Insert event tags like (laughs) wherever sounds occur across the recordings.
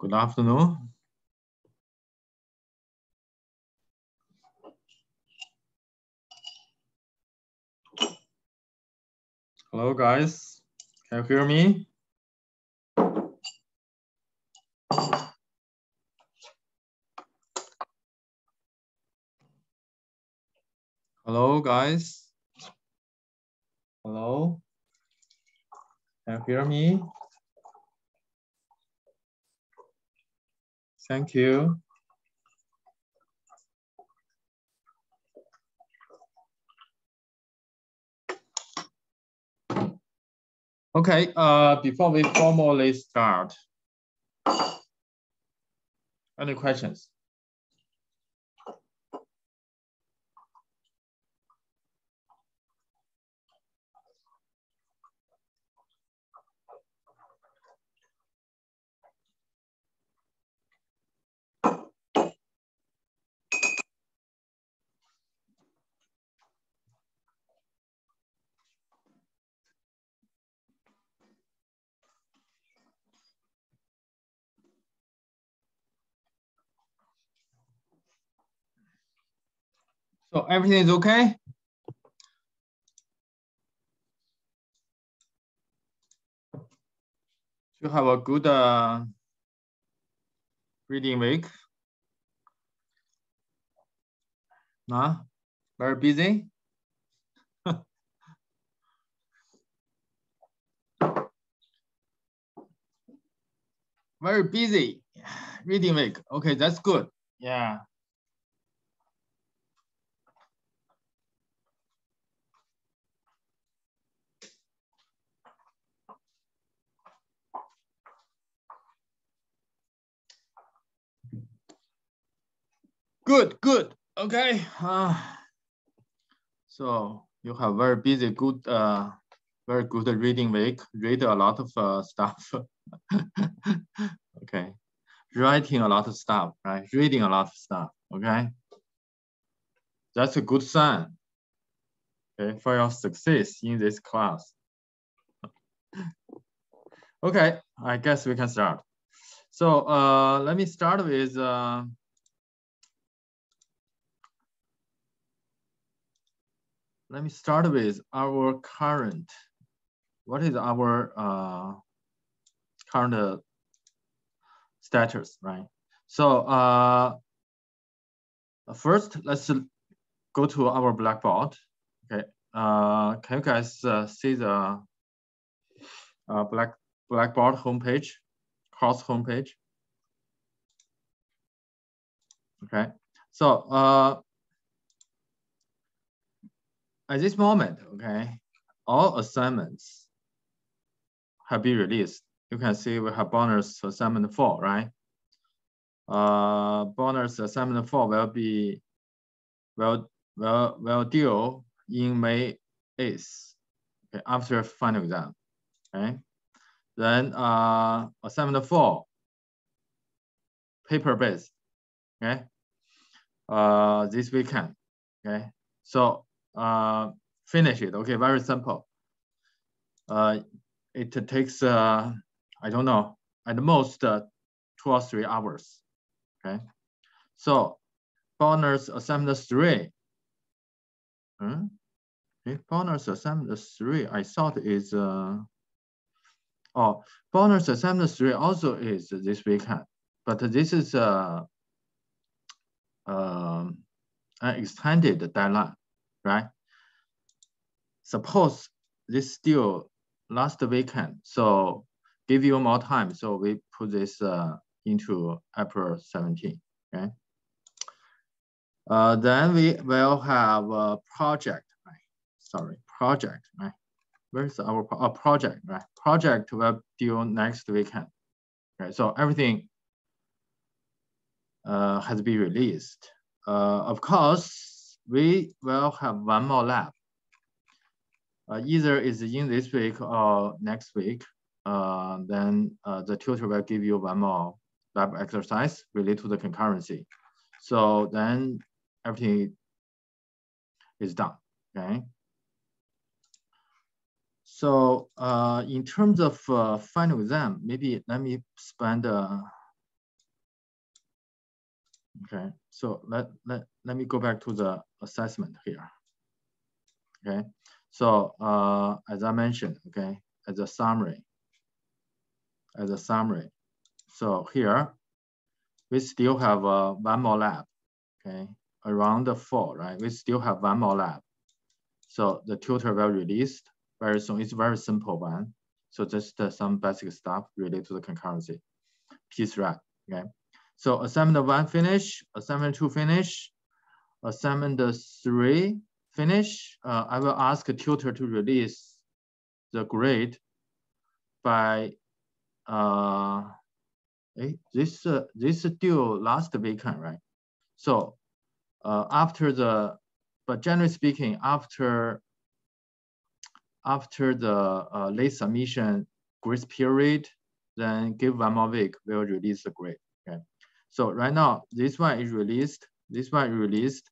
Good afternoon. Hello, guys. Can you hear me? Hello, guys. Hello. Can you hear me? Thank you. Okay, uh, before we formally start, any questions? So everything is okay? You have a good uh, reading week? Nah, very busy? (laughs) very busy reading week. Okay, that's good. Yeah. Good, good. Okay. Uh, so you have very busy, good, uh, very good reading week. Read a lot of uh, stuff. (laughs) okay. Writing a lot of stuff, right? Reading a lot of stuff. Okay. That's a good sign. Okay, for your success in this class. (laughs) okay, I guess we can start. So uh, let me start with uh, let me start with our current. What is our uh, current uh, status, right? So uh, first, let's go to our Blackboard. Okay, uh, can you guys uh, see the uh, Black Blackboard homepage, course homepage? Okay, so uh, at this moment, okay, all assignments have been released. You can see we have bonus assignment four, right? Uh, bonus assignment four will be will will will due in May 8th, okay, after final exam, okay? Then uh, assignment four, paper based, okay? Uh, this weekend, okay? So uh, finish it. Okay, very simple. Uh, it takes, uh, I don't know, at most uh, two or three hours. Okay, so bonus assignment three. Hmm? Okay, bonus assignment three, I thought is, uh, oh, bonus assignment three also is this weekend, but this is uh, uh, an extended deadline right? Suppose this still last weekend, so give you more time. So we put this uh, into April 17, okay? Uh, then we will have a project, right? Sorry, project, right? Where's our a project, right? Project will due next weekend, okay? So everything uh, has been released. Uh, of course, we will have one more lab. Uh, either is in this week or next week. Uh, then uh, the tutor will give you one more lab exercise related to the concurrency. So then everything is done, okay? So uh, in terms of uh, final exam, maybe let me spend uh, Okay, so let, let, let me go back to the assessment here. Okay, so uh, as I mentioned, okay, as a summary, as a summary. So here, we still have uh, one more lab, okay, around the fall, right? We still have one more lab. So the tutor will release very soon. It's very simple one. So just uh, some basic stuff related to the concurrency piece right, okay? So assignment one finish, assignment two finish, assignment three finish. Uh, I will ask a tutor to release the grade by uh, eh, this uh, this due last weekend, right? So uh, after the, but generally speaking, after after the uh, late submission grace period, then give one more week, we'll release the grade. So right now, this one is released, this one released,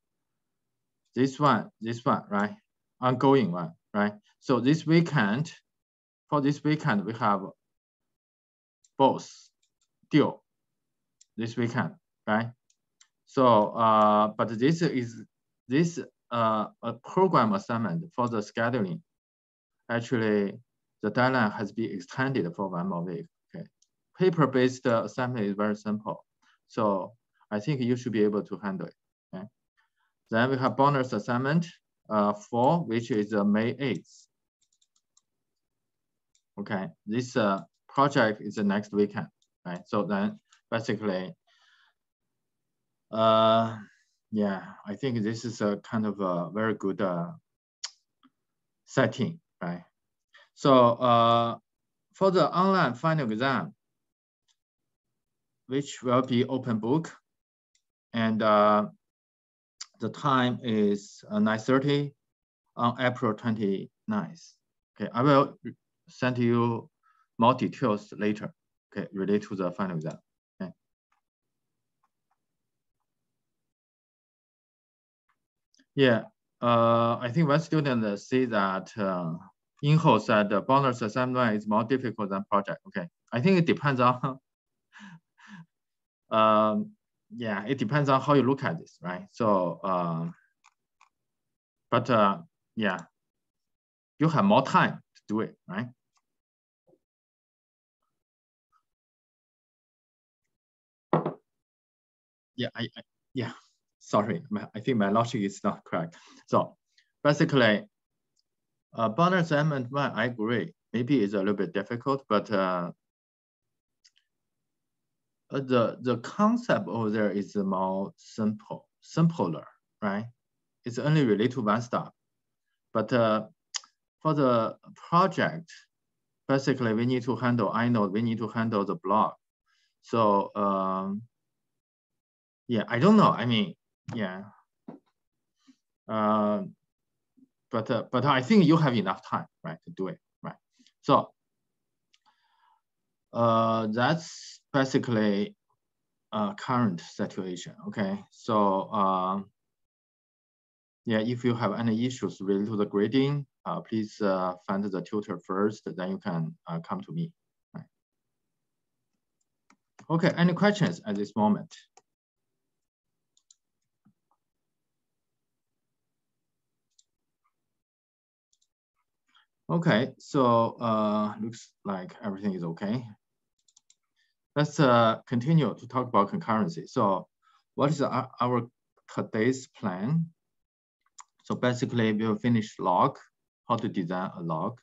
this one, this one, right? Ongoing one, right? So this weekend, for this weekend, we have both due this weekend, right? So, uh, but this is this uh, a program assignment for the scheduling. Actually, the deadline has been extended for one more week. Okay, paper-based assignment is very simple, so I think you should be able to handle it. Okay, then we have bonus assignment uh, four, which is uh, May 8th. Okay, this uh, project is the next weekend, right? So then basically, uh, yeah, I think this is a kind of a very good uh, setting, right? So uh, for the online final exam, which will be open book, and uh, the time is uh, 9.30 on April 29th. Okay, I will send you more details later, okay, related to the final exam. Okay. Yeah, uh, I think one student see that uh, Inho said the bonus assignment is more difficult than project. Okay, I think it depends on, um, yeah, it depends on how you look at this, right? So, um, but uh, yeah, you have more time to do it, right? yeah, I, I, yeah, sorry, I think my logic is not correct. So basically, uh, bonus element one, I agree. Maybe it's a little bit difficult, but uh, the the concept over there is more simple, simpler, right? It's only related to one stop. But uh, for the project, basically we need to handle inode, we need to handle the block. So um, yeah, I don't know. I mean, yeah. Uh, but uh, but I think you have enough time, right, to do it, right? So uh, that's basically uh, current situation. Okay, so um, yeah, if you have any issues related to the grading, uh, please uh, find the tutor first, then you can uh, come to me. Right. Okay, any questions at this moment? Okay, so uh, looks like everything is okay. Let's uh, continue to talk about concurrency. So what is our, our today's plan? So basically we'll finish lock, how to design a lock.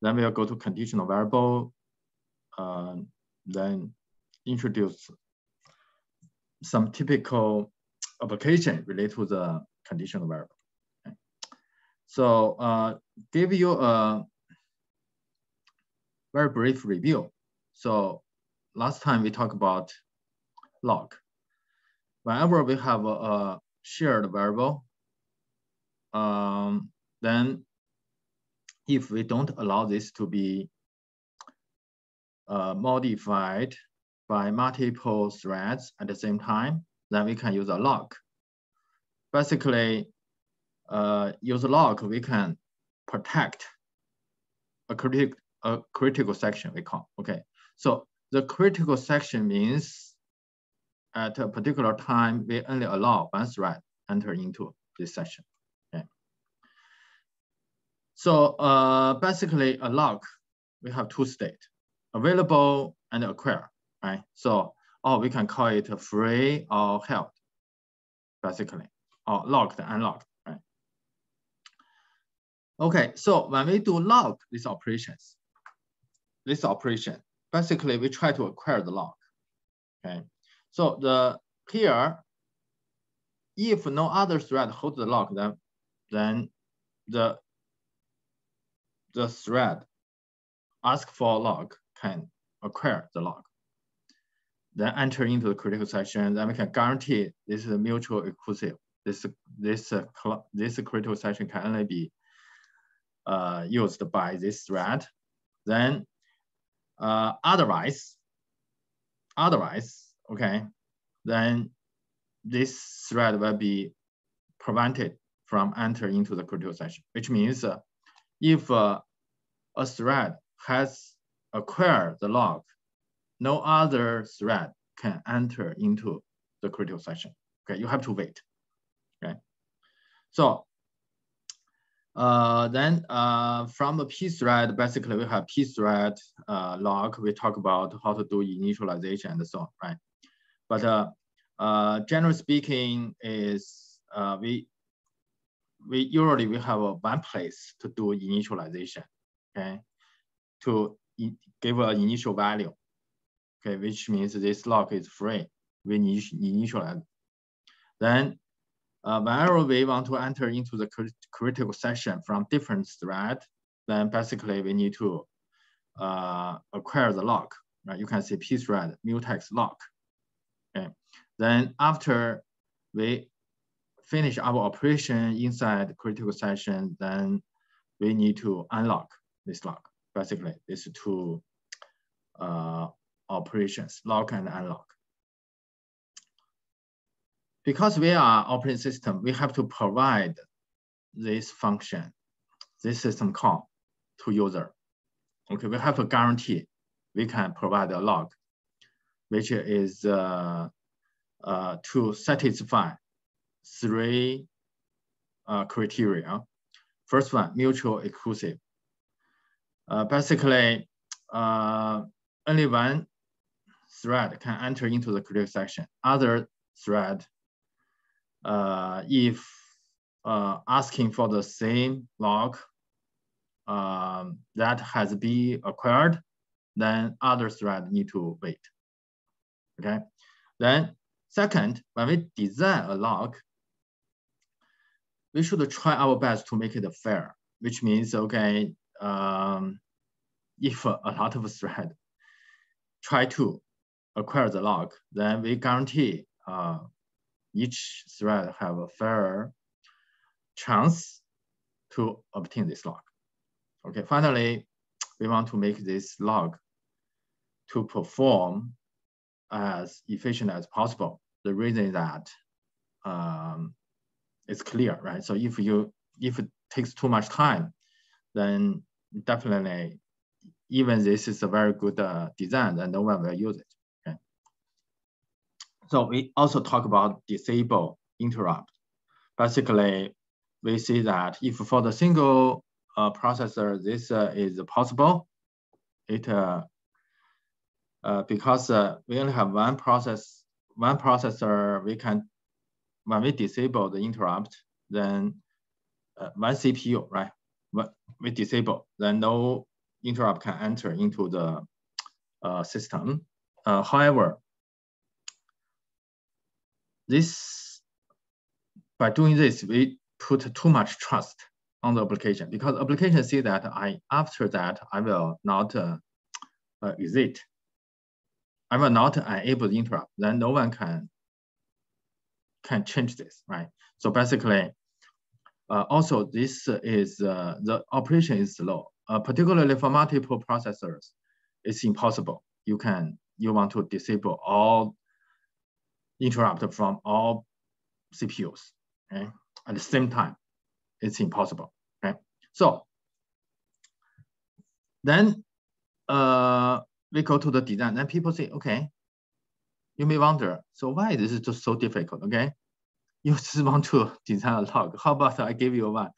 Then we'll go to conditional variable, uh, then introduce some typical application related to the conditional variable. So uh, give you a very brief review. So last time we talked about lock. Whenever we have a, a shared variable, um, then if we don't allow this to be uh, modified by multiple threads at the same time, then we can use a lock. Basically, uh, use lock, we can protect a, critic, a critical section we call, okay? So the critical section means at a particular time, we only allow one thread enter into this session. Okay. So uh, basically a lock, we have two state, available and acquire, right? So, or we can call it free or held, basically, or locked and unlocked, right? Okay, so when we do lock these operations, this operation, basically we try to acquire the lock, okay? So the here, if no other thread holds the lock, then, then the, the thread ask for lock can acquire the lock. Then enter into the critical section, then we can guarantee this is a mutual exclusive. This, this, uh, this critical section can only be uh, used by this thread. Then uh, otherwise, otherwise, okay, then this thread will be prevented from entering into the critical section, which means uh, if uh, a thread has acquired the lock, no other thread can enter into the critical section. Okay, you have to wait. Okay, so uh, then uh, from the P thread, basically we have P thread uh, lock. We talk about how to do initialization and so on, right? But uh, uh, generally speaking, is we we usually we have a one place to do initialization, okay, to give an initial value, okay, which means this lock is free. We initialize. Then uh, whenever we want to enter into the critical section from different thread, then basically we need to uh, acquire the lock, right? You can see p thread mutex lock. Okay. Then after we finish our operation inside the critical section, then we need to unlock this lock. Basically, these two uh, operations, lock and unlock. Because we are operating system, we have to provide this function, this system call to user. Okay, we have a guarantee we can provide a lock which is uh, uh, to satisfy three uh, criteria. First one, mutual exclusive. Uh, basically, uh, only one thread can enter into the critical section. Other thread, uh, if asking for the same lock um, that has been acquired, then other thread need to wait okay? Then second, when we design a lock, we should try our best to make it fair, which means, okay, um, if a lot of thread try to acquire the lock, then we guarantee uh, each thread have a fair chance to obtain this lock. Okay, finally, we want to make this lock to perform as efficient as possible. The reason is that um, it's clear, right? So if you if it takes too much time, then definitely even this is a very good uh, design, and no one will use it. So we also talk about disable interrupt. Basically, we see that if for the single uh, processor this uh, is possible, it uh, uh, because uh, we only have one process, one processor, we can, when we disable the interrupt, then one CPU, right? We disable, then no interrupt can enter into the system. However, this, by doing this, we put too much trust on the application because application see that I, after that, I will not uh, exit I will not enable the interrupt, then no one can can change this, right? So basically, uh, also this is uh, the operation is slow, uh, particularly for multiple processors. It's impossible. You can you want to disable all interrupt from all CPUs, okay? At the same time, it's impossible, okay? So then uh, we go to the design, then people say, okay, you may wonder, so why this is just so difficult, okay? You (laughs) just want to design a lock. How about I give you one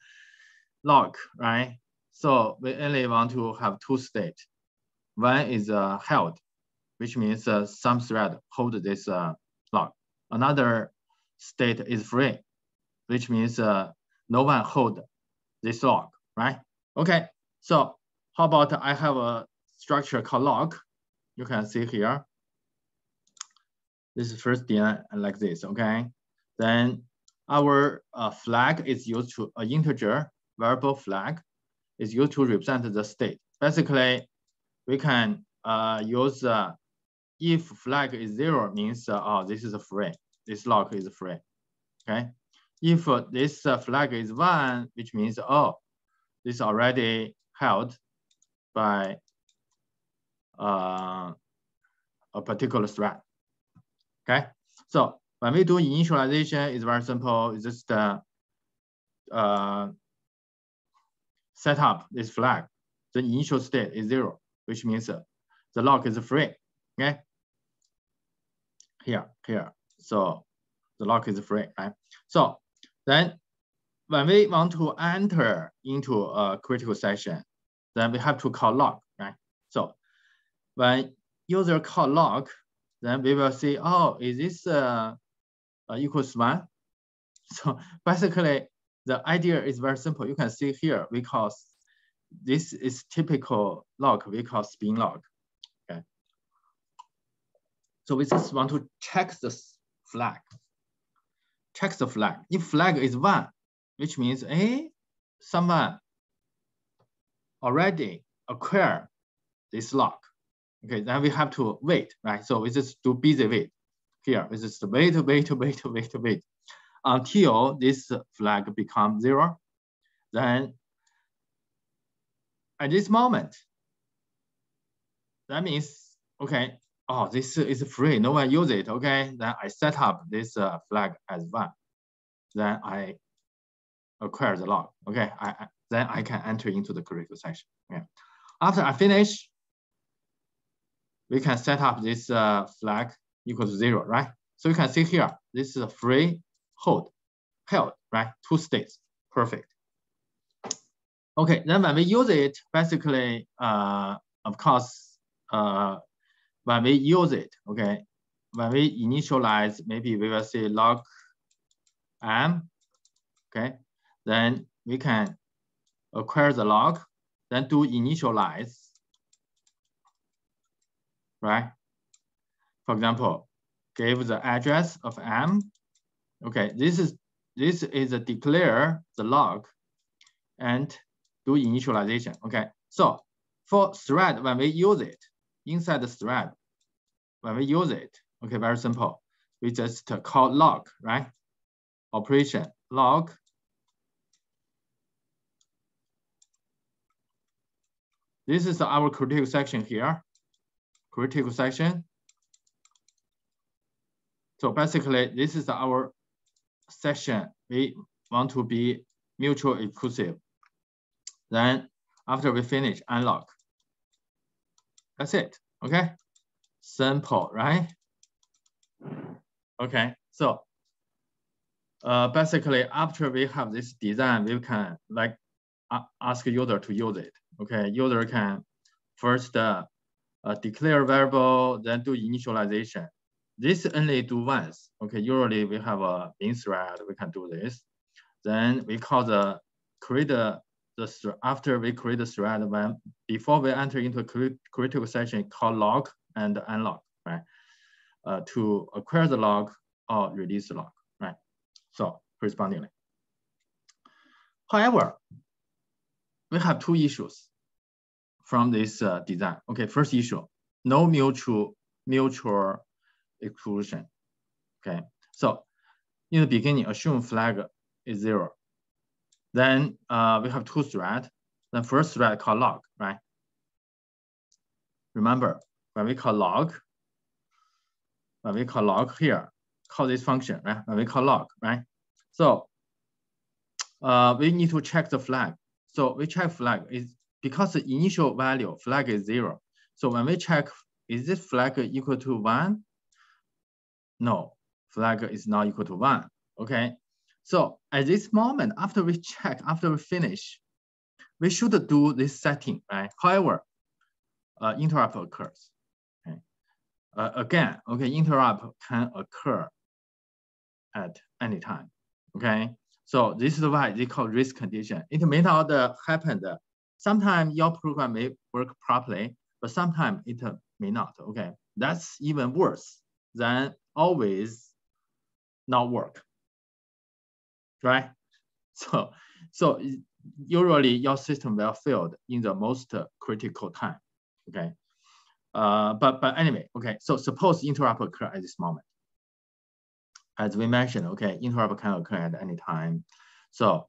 lock, right? So we only want to have two state. One is uh, held, which means uh, some thread hold this uh. Another state is free, which means uh, no one hold this lock, right? Okay, so how about I have a structure called lock. You can see here. This is first like this, okay? Then our uh, flag is used to, an integer variable flag is used to represent the state. Basically, we can uh, use uh, if flag is zero means, uh, oh, this is a free. This lock is free, okay? If uh, this uh, flag is one, which means, oh, this already held by uh, a particular thread. Okay, so when we do initialization, it's very simple. It's just uh, uh, set up this flag. The initial state is zero, which means uh, the lock is free. Okay, here, here. So the lock is free, right? So then when we want to enter into a critical section, then we have to call lock, right? So when user call lock, then we will see, oh, is this uh, uh, equals one? So basically, the idea is very simple. You can see here because this is typical lock we call spin lock. So we just want to check the flag. Check the flag. If flag is one, which means hey, someone already acquire this lock. Okay, then we have to wait, right? So we just do busy wait here. We just wait, wait, wait, wait, wait until this flag becomes zero. Then at this moment, that means, okay, oh, this is free, no one use it, okay? Then I set up this uh, flag as one. Then I acquire the lock, okay? I, I, then I can enter into the critical section, yeah. After I finish, we can set up this uh, flag equal to zero, right? So you can see here, this is a free hold, held, right? Two states, perfect. Okay, then when we use it, basically, uh, of course, uh, when we use it, okay, when we initialize, maybe we will say lock m, okay, then we can acquire the lock, then do initialize, right? For example, give the address of m. Okay, this is this is a declare the lock and do initialization. Okay, so for thread, when we use it inside the thread, when we use it, okay, very simple. We just uh, call lock, right? Operation lock. This is our critical section here critical section. So basically, this is our section. We want to be mutual exclusive. Then after we finish, unlock. That's it, okay? Simple, right? Okay, so uh, basically after we have this design, we can like ask user to use it. Okay, user can first uh, uh, declare variable, then do initialization. This only do once. Okay, usually we have a bin thread, we can do this. Then we call the create the, the after we create the thread, when before we enter into a critical section call lock and unlock, right? Uh, to acquire the lock or release the lock, right? So correspondingly. However, we have two issues from this uh, design. Okay, first issue, no mutual mutual exclusion. Okay, so in the beginning, assume flag is zero. Then uh, we have two thread. The first thread called lock, right? Remember, when we call lock, when we call lock here, call this function, right? When we call lock, right? So uh, we need to check the flag. So we check flag is because the initial value flag is zero. So when we check, is this flag equal to one? no, flag is not equal to one, okay? So at this moment, after we check, after we finish, we should do this setting, right? However, uh, interrupt occurs, okay? Uh, again, okay, interrupt can occur at any time, okay? So this is why they call race condition. It may not happen. Sometimes your program may work properly, but sometimes it may not, okay? That's even worse than always not work, right? (laughs) So, so usually your system will fail in the most critical time, okay? Uh, but, but anyway, okay, so suppose interrupt occur at this moment. As we mentioned, okay, interrupt can occur at any time. So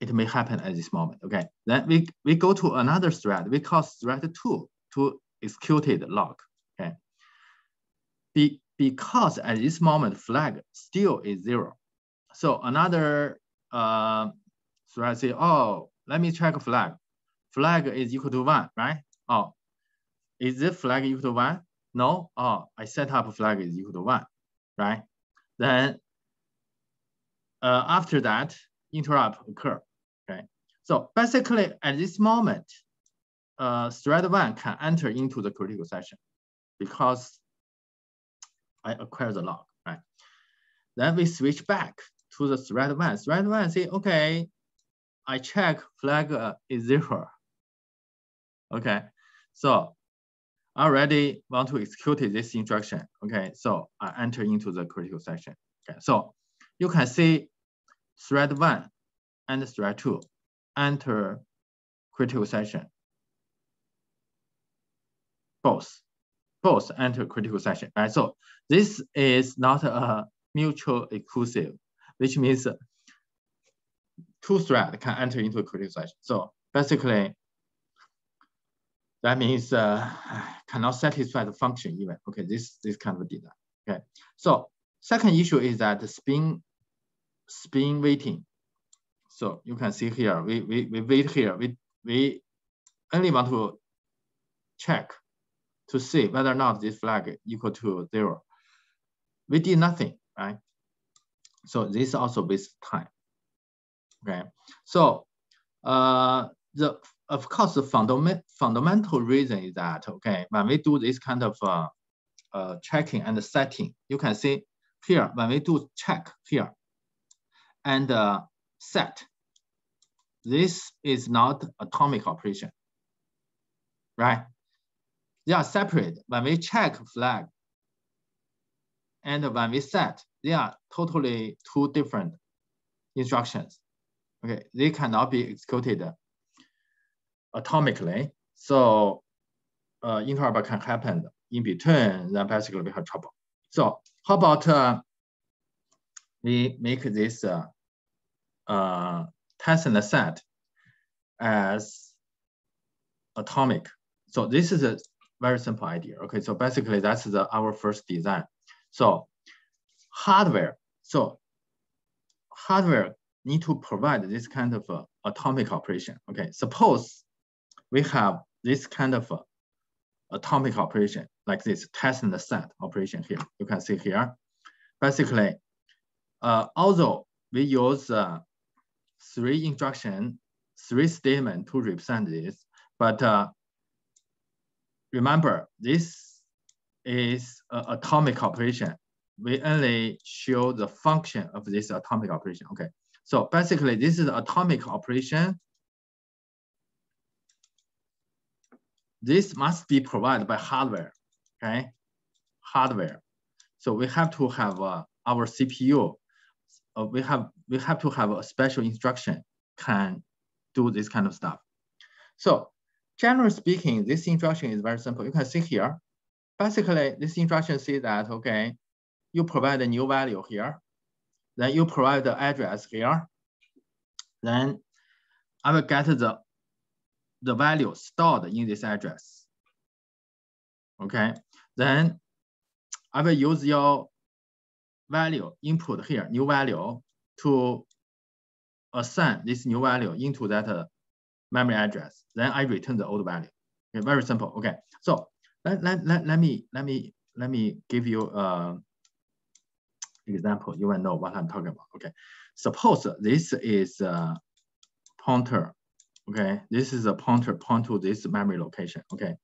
it may happen at this moment, okay? Then we, we go to another thread, we call thread two to executed lock, okay? Be, because at this moment flag still is zero. So another uh, thread say, oh, let me check flag. Flag is equal to one, right? Oh, is this flag equal to one? No, oh, I set up flag is equal to one, right? Then uh, after that, interrupt occur, okay? So basically at this moment, uh, thread one can enter into the critical section because I acquire the lock, right? Then we switch back to the thread one. Thread one say, okay, I check flag uh, is zero. Okay, so I already want to execute this instruction. Okay, so I enter into the critical section. Okay, so you can see thread one and thread two enter critical section. Both, both enter critical section. Right, so this is not a mutual exclusive, which means two threads can enter into a critical section. So basically, that means uh, cannot satisfy the function even. Okay, this this kind of design. Okay, so second issue is that the spin spin waiting. So you can see here, we we, we wait here. We we only want to check to see whether or not this flag equal to zero we did nothing, right? So this also wastes time, okay? So uh, the of course the fundament, fundamental reason is that, okay, when we do this kind of uh, uh, checking and setting, you can see here, when we do check here and uh, set, this is not atomic operation, right? They are separate. When we check flag, and when we set, they are totally two different instructions. Okay, they cannot be executed atomically. So uh, interrupt can happen in between, then basically we have trouble. So how about uh, we make this uh, uh, set as atomic. So this is a very simple idea. Okay, so basically that's the, our first design. So hardware, so hardware need to provide this kind of uh, atomic operation. Okay, suppose we have this kind of uh, atomic operation like this test and set operation here. You can see here. Basically, uh, although we use uh, three instruction, three statement to represent this, but uh, remember this is atomic operation. We only show the function of this atomic operation. Okay, so basically this is atomic operation. This must be provided by hardware, okay? Hardware. So we have to have uh, our CPU. Uh, we have we have to have a special instruction can do this kind of stuff. So generally speaking, this instruction is very simple. You can see here, basically this instruction says that, okay, you provide a new value here, then you provide the address here, then I will get the, the value stored in this address. Okay, then I will use your value input here, new value, to assign this new value into that uh, memory address. Then I return the old value. Okay, very simple. Okay, so let, let, let, let me let me let me give you a example, you will know what I'm talking about. Okay, suppose this is a pointer. Okay, this is a pointer point to this memory location. Okay,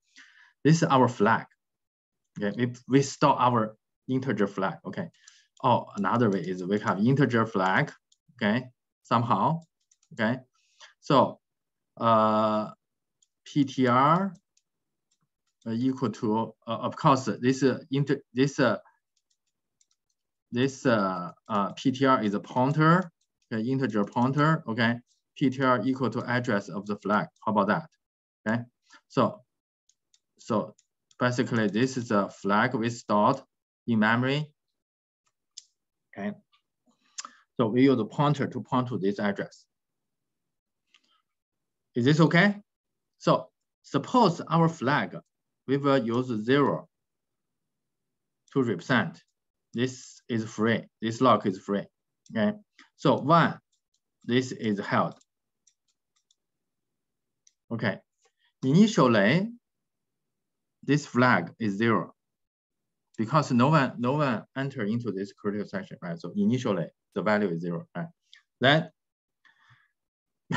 this is our flag. Okay, we, we store our integer flag. Okay, oh, another way is we have integer flag. Okay, somehow. Okay, so uh, PTR uh, equal to, uh, of course, this uh, inter this uh, this uh, uh, PTR is a pointer, okay, integer pointer, okay? PTR equal to address of the flag. How about that? Okay, so so basically this is a flag we stored in memory. Okay, so we use a pointer to point to this address. Is this okay? So suppose our flag, we will use zero to represent this is free. This lock is free. Okay. So one, this is held. Okay. Initially, this flag is zero because no one no one enter into this critical section, right? So initially the value is zero, right? Then (laughs)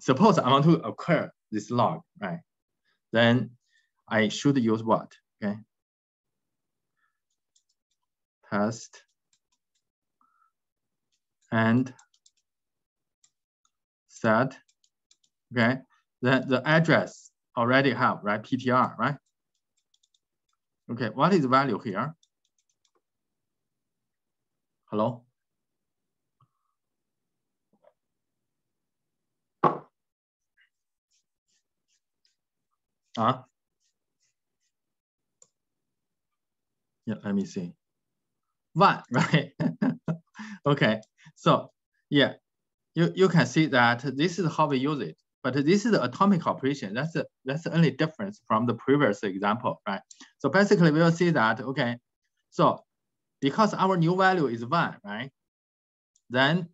suppose I want to acquire this lock, right? Then I should use what? Okay and set, okay? Then the address already have, right? PTR, right? Okay, what is the value here? Hello? Uh, yeah, let me see one, (laughs) right? okay, so yeah, you, you can see that this is how we use it, but this is the atomic operation. That's the, that's the only difference from the previous example, right? So basically we will see that, okay, so because our new value is one, right? Then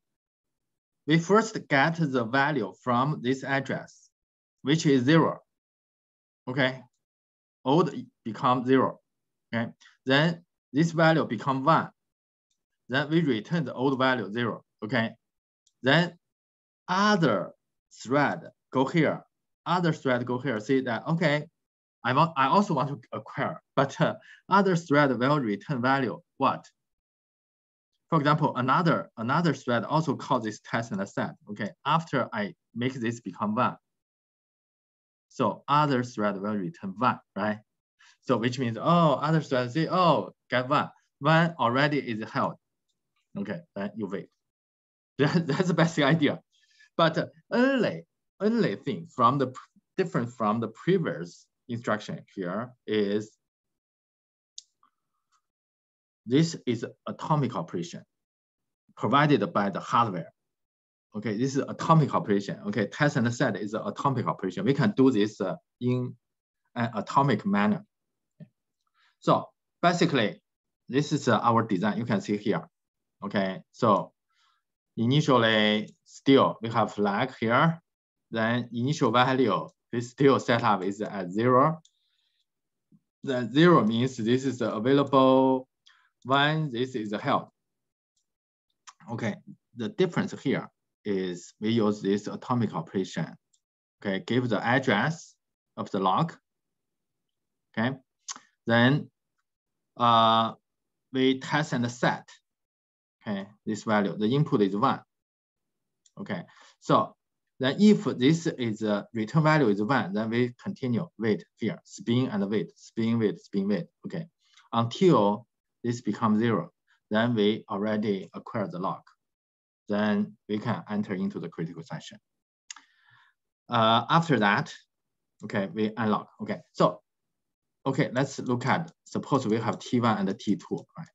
we first get the value from this address, which is zero, okay? Old become zero, okay? Then this value become one. Then we return the old value zero, okay? Then other thread go here, other thread go here, see that, okay, I, want, I also want to acquire, but uh, other thread will return value, what? For example, another, another thread also call this test and set, okay? After I make this become one, so other thread will return one, right? So which means, oh, other say, oh, get one. One already is held. Okay, then you wait. (laughs) That, that's the basic idea. But only, only thing from the different from the previous instruction here is this is atomic operation provided by the hardware. Okay, this is atomic operation. Okay, test and set is atomic operation. We can do this uh, in an atomic manner. So basically, this is uh, our design. You can see here. Okay, so initially still we have flag here. Then initial value is still set up is at zero. Then zero means this is available. One, this is held. Okay, the difference here is we use this atomic operation. Okay, give the address of the lock. Okay, then uh, we test and set, okay, this value, the input is one. Okay, so then if this is a return value is one, then we continue wait here, spin and wait, spin, wait, spin, wait, okay, until this becomes zero. Then we already acquire the lock. Then we can enter into the critical section. Uh, after that, okay, we unlock. Okay, so Okay, let's look at, suppose we have T1 and T2, right?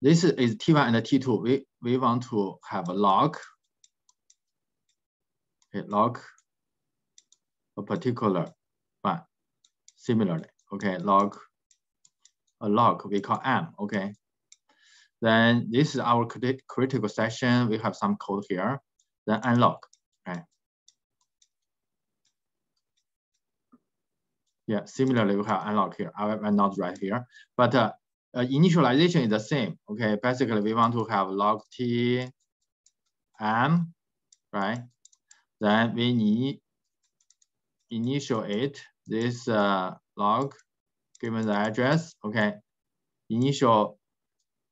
This is T1 and T2. We, we want to have a lock, okay, lock a particular one. Similarly, okay, lock a lock we call M, okay? Then this is our critical section. We have some code here. Then unlock, okay? Yeah, similarly, we have unlock here. I will not write here, but uh, uh, initialization is the same. Okay, basically we want to have lock t m, right? Then we need initiate this uh, lock given the address. Okay, initial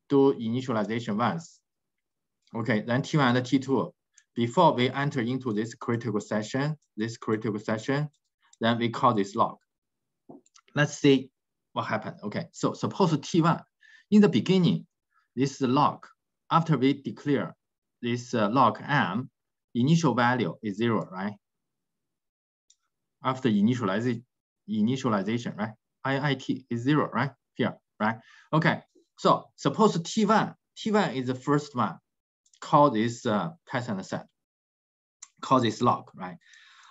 do initialization once. Okay, then T1 and T2. Before we enter into this critical section, this critical section, then we call this lock. Let's see what happened. Okay, so suppose T1, in the beginning, this lock, after we declare this uh, lock m, initial value is zero, right? After initialization, initialization, right? IIT is zero, right? Here, right? Okay, so suppose T1, T1 is the first one, call this uh, and set, call this lock, right?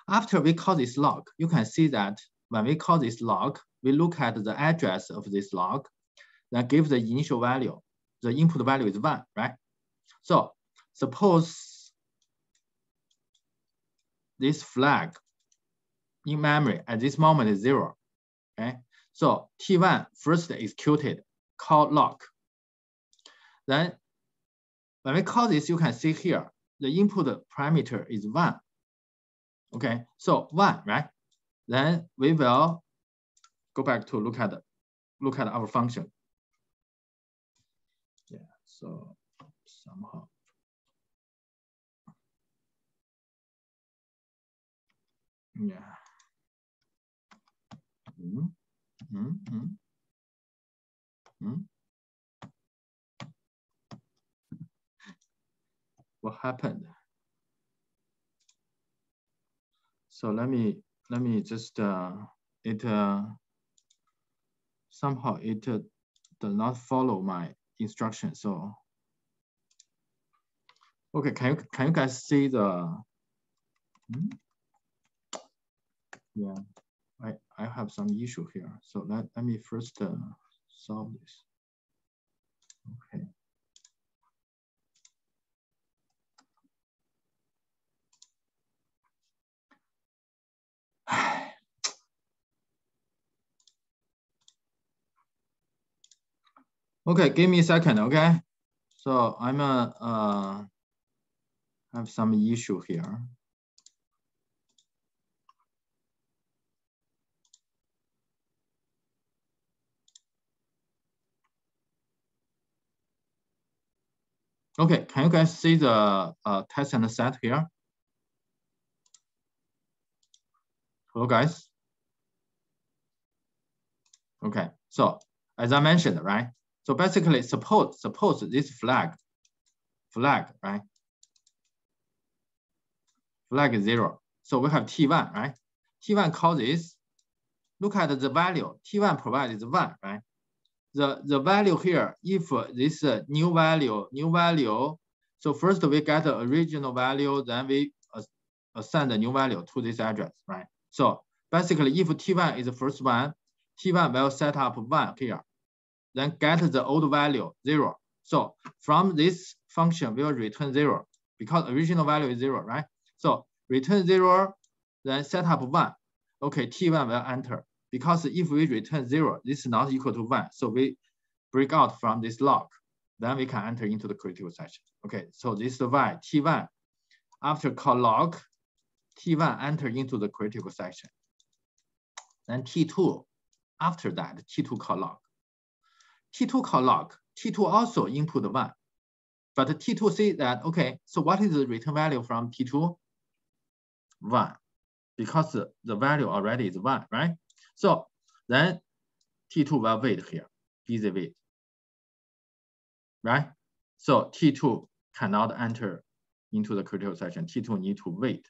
After we call this lock, you can see that when we call this lock, we look at the address of this lock, then give the initial value. The input value is one, right? So suppose this flag in memory at this moment is zero, okay? So T1 first executed, call lock. Then when we call this, you can see here, the input parameter is one. Okay, so one, right? Then we will go back to look at look at our function. Yeah, so somehow. Yeah. Mm -hmm. Mm -hmm. What happened? So let me let me just uh, it uh, somehow it uh, does not follow my instruction. So okay, can you can you guys see the? Hmm? Yeah, I I have some issue here. So let let me first uh, solve this. Okay. Okay, give me a second, okay? So I'm a, uh, have some issue here. Okay, can you guys see the uh, test and set here? Hello, guys. Okay, so as I mentioned, right? So basically, suppose suppose this flag, flag, right? Flag is zero. So we have T1, right? T1 causes, look at the value. T1 provides one, right? The, the value here, if this uh, new value, new value, so first we get the original value, then we assign the new value to this address, right? So basically, if T1 is the first one, T1 will set up one here then get the old value zero. So from this function, we will return zero because original value is zero, right? So return zero, then set up one. Okay, T1 will enter because if we return zero, this is not equal to one. So we break out from this lock, then we can enter into the critical section. Okay, so this is why T1, after call lock, T1 enter into the critical section. Then T2, after that, T2 call lock. T2 call lock, T2 also input one, but T2 see that, okay, so what is the return value from T2? One, because the, the value already is one, right? So then T2 will wait here, busy wait, right? So T2 cannot enter into the critical section. T2 need to wait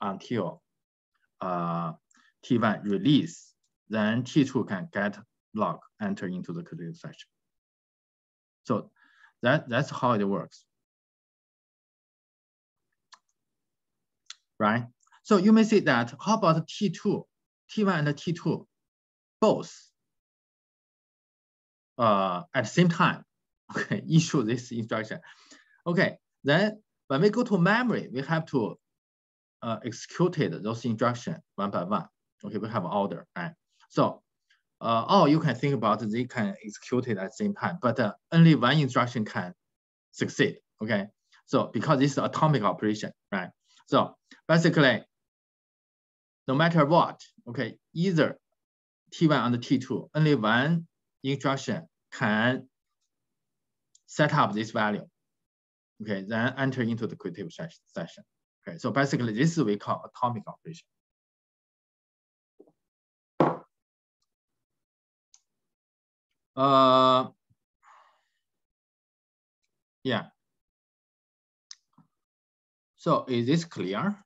until uh, T1 release, then T2 can get lock enter into the critical section. So that, that's how it works. Right? So you may say that, how about T2, T1 and T2, both uh, at the same time, (laughs) okay, (laughs) issue this instruction. Okay, then when we go to memory, we have to uh, execute those instructions one by one. Okay, we have order, right? So uh, or you can think about they can execute it at the same time, but uh, only one instruction can succeed, okay? So because this is atomic operation, right? So basically, no matter what, okay, either T1 and T2, only one instruction can set up this value, okay, then enter into the critical section. Okay, so basically this is we call atomic operation. Uh, yeah. So is this clear?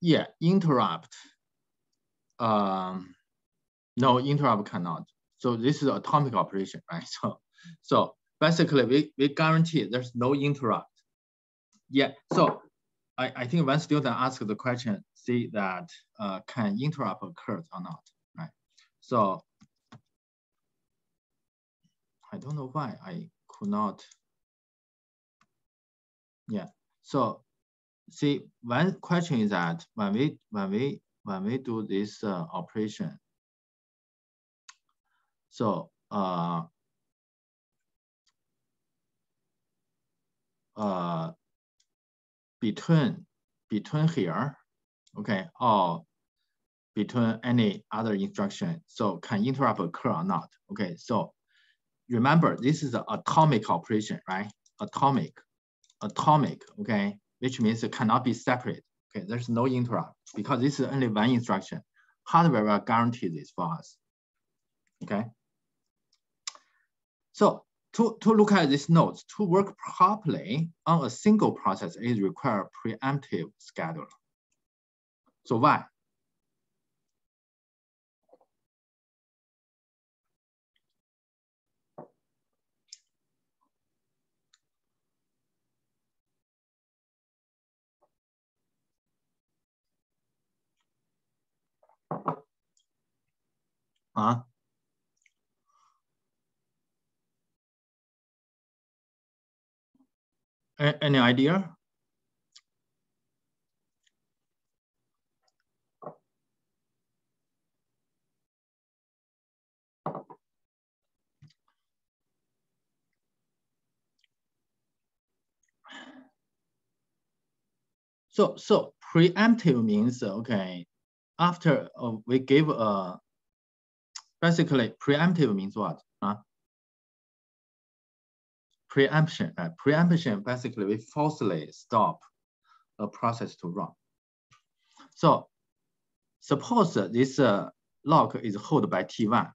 Yeah, interrupt. Um, no, interrupt cannot. So this is atomic operation, right? (laughs) So, so basically we, we guarantee there's no interrupt. Yeah, so I, I think one student asked the question, see that uh, can interrupt occur or not, right? So I don't know why I could not. Yeah, so see, one question is that when we when we when we do this uh, operation, so uh, uh, between between here, okay, or between any other instruction. So can interrupt occur or not? Okay, so remember this is an atomic operation, right? Atomic, atomic, okay, which means it cannot be separate. Okay, there's no interrupt because this is only one instruction. Hardware will guarantee this for us. Okay. So to, to look at these nodes, to work properly on a single process is require preemptive scheduler. So why? Huh? Any idea? So, so preemptive means, okay, after uh, we give a, basically preemptive means what? Preemption. Right? Preemption basically we falsely stop a process to run. So suppose this uh, lock is held by T1,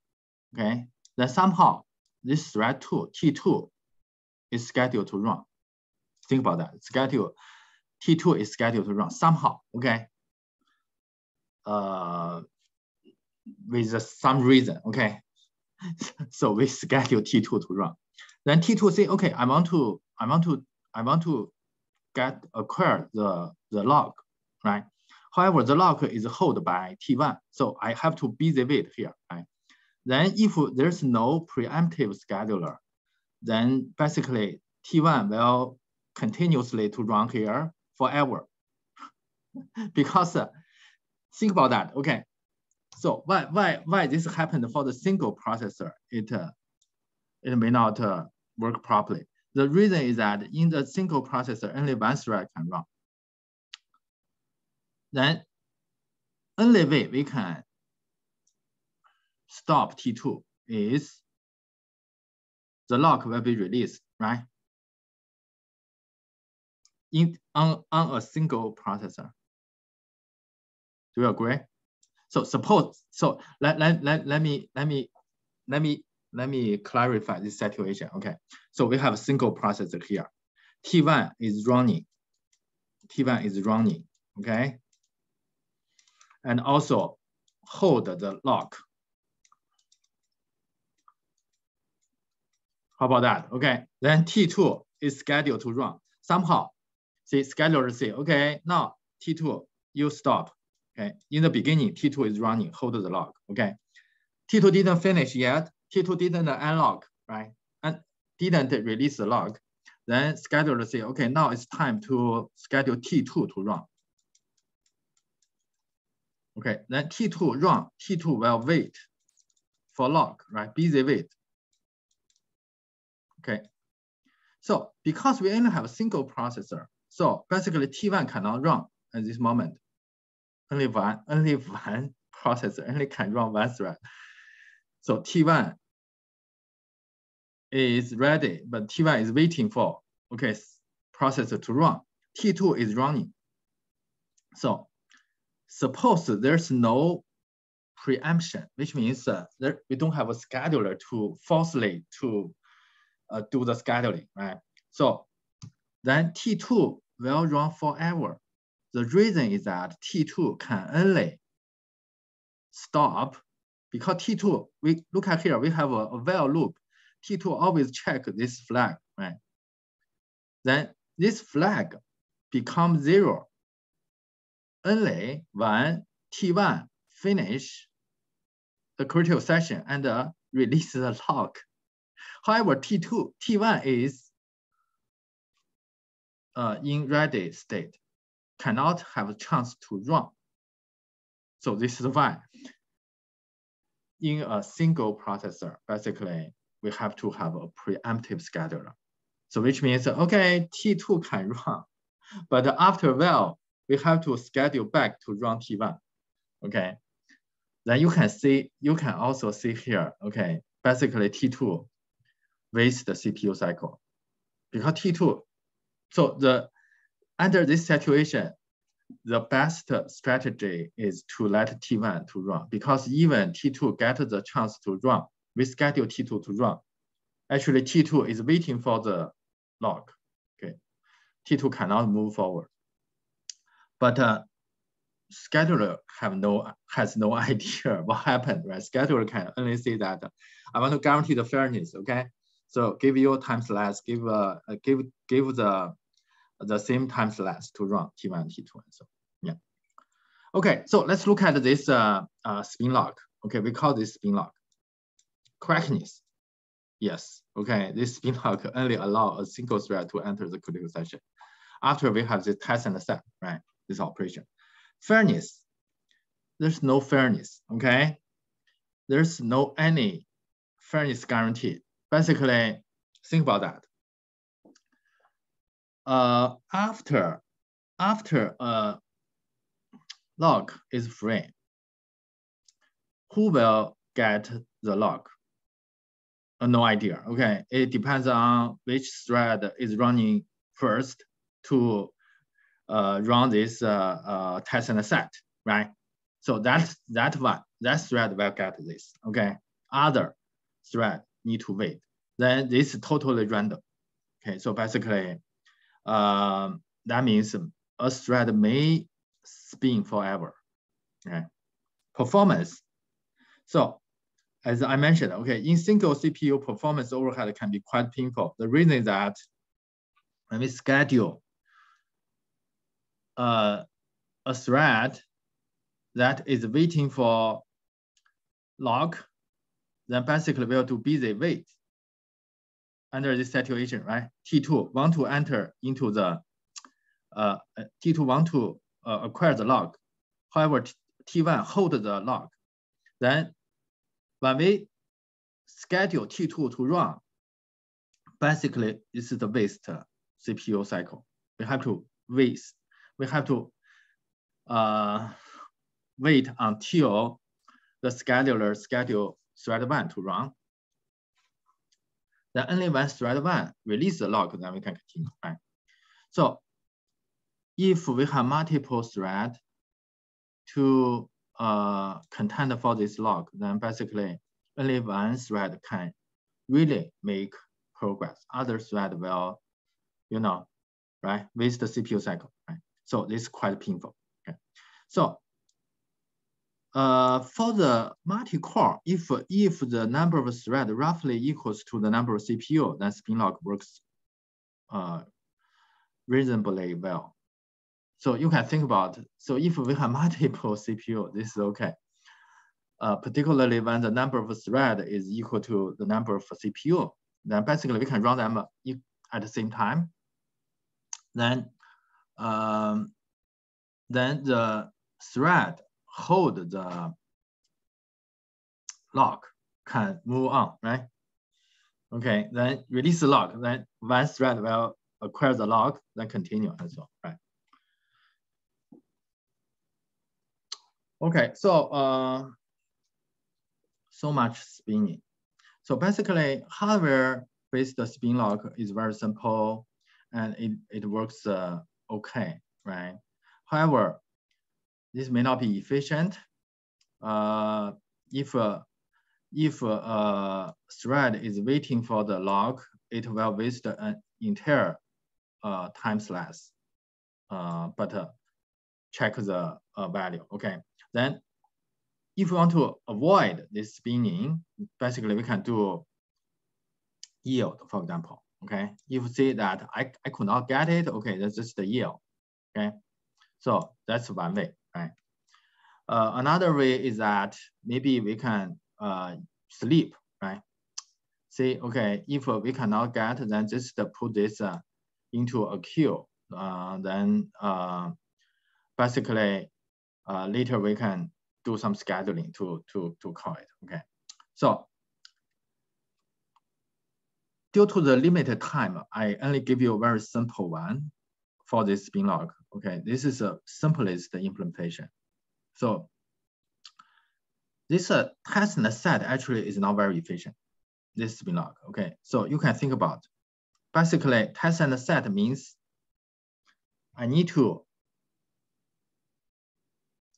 okay? Then somehow this thread 2, T2, is scheduled to run. Think about that. Schedule T2 is scheduled to run somehow, okay? Uh, with some reason, okay? (laughs) so we schedule T2 to run. Then T2 say, okay, I want to, I want to, I want to get acquire the, the lock, right? However, the lock is held by T1, so I have to busy wait here, right? Then if there's no preemptive scheduler, then basically T1 will continuously to run here forever. (laughs) because uh, think about that, okay? So why why why this happened for the single processor? It uh, it may not uh, work properly. The reason is that in the single processor, only one thread can run. Then only way we can stop T2 is the lock will be released, right? In on, on a single processor. Do you agree? So suppose so let, let, let, let me let me let me let me clarify this situation. Okay, so we have a single processor here. T1 is running. T1 is running. Okay, and also hold the lock. How about that? Okay, then T2 is scheduled to run. Somehow, see scheduler say, okay, now T2, you stop. Okay, in the beginning, T2 is running, hold the lock. Okay, T2 didn't finish yet. T2 didn't unlock, right? And didn't release the lock, then scheduler say, okay, now it's time to schedule T2 to run. Okay, then T2 run, T2 will wait for lock, right? Busy wait. Okay, so because we only have a single processor, so basically T1 cannot run at this moment. Only one, only one (laughs) processor only can run one thread. So T1 is ready, but T1 is waiting for, okay, processor to run. T2 is running. So suppose there's no preemption, which means uh, there, we don't have a scheduler to falsely to uh, do the scheduling, right? So then T2 will run forever. The reason is that T2 can only stop because T2, we look at here, we have a, a while loop. T2 always check this flag, right? Then this flag becomes zero only when T1 finish the critical section and uh, release the lock. However, T2, T1 is uh, in ready state, cannot have a chance to run. So this is why in a single processor, basically, we have to have a preemptive scheduler. So which means, okay, T2 can (laughs) run, but after a while, we have to schedule back to run T1, okay? Then you can see, you can also see here, okay, basically T2 wastes the CPU cycle because T2, so the under this situation, the best strategy is to let T1 to run because even T2 get the chance to run, we schedule T2 to run. Actually, T2 is waiting for the lock. Okay, T2 cannot move forward. But uh, scheduler have no has no (laughs) idea what happened, right? Scheduler can only say that I want to guarantee the fairness. Okay, so give your time slice, give uh, give give the the same time slice to run T1 and T2 and so yeah. Okay, so let's look at this uh, uh, spin lock. Okay, we call this spin lock. Correctness. Yes, okay, this spin (laughs) lock only allow a single thread to enter the critical section. After we have this test and set, right, this operation. Fairness, there's no fairness, okay? There's no any fairness guarantee. Basically, think about that uh, after after a lock is free, who will get the lock? Uh, no idea. Okay, it depends on which thread is running first to uh, run this uh, uh, test and set, right? So that's that one. That thread will get this. Okay, other thread need to wait. Then this is totally random. Okay, so basically uh, that means a thread may spin forever. Okay. Performance. So as I mentioned, okay, in single CPU, performance overhead can be quite painful. The reason is that when we schedule uh, a thread that is waiting for lock, then basically we'll do busy wait under this situation, right? T2 want to enter into the, uh, T2 want to uh, acquire the lock. However, T1 hold the lock. Then when we schedule T2 to run, basically this is the waste CPU cycle. We have to waste, we have to uh, wait until the scheduler schedule thread one to run. Then only when thread one release the lock, then we can continue, right? So if we have multiple thread to uh, contend for this lock, then basically only one thread can really make progress. Other thread will, you know, right, waste the CPU cycle, right? So this is quite painful. Okay. So uh, for the multi-core, if, if the number of thread roughly equals to the number of CPU, then spin lock works uh, reasonably well. So you can think about, so if we have (laughs) multiple CPU, this is okay. Uh, particularly when the number of thread is equal to the number of CPU, then basically we can run them at the same time. Then, um, then the thread hold the lock can move on, right? Okay, then release the lock, then one thread will acquire the lock, then continue and so right? Okay, so uh, so much spinning. So basically, hardware-based spin lock is very simple, and it, it works uh, okay, right? However, this may not be efficient. Uh, if uh, if a uh, thread is waiting for the lock, it will waste an entire uh, time slice. Uh, but uh, check the uh, value. Okay, then if we want to avoid this spinning, basically we can do yield, for example. Okay, if you see that I, I could not get it, okay, that's just the yield. Okay, so that's one way, right? Uh, another way is that maybe we can uh, sleep, right? Say, okay, if we cannot get, then just put this uh, into a queue. Uh, then uh, basically uh, later we can do some scheduling to, to, to call it, okay? So due to the limited time, I only give you a very simple one for this spin lock. Okay, this is the simplest implementation. So this uh, test and set actually is not very efficient, this spin lock, okay? So you can think about, basically test and set means I need to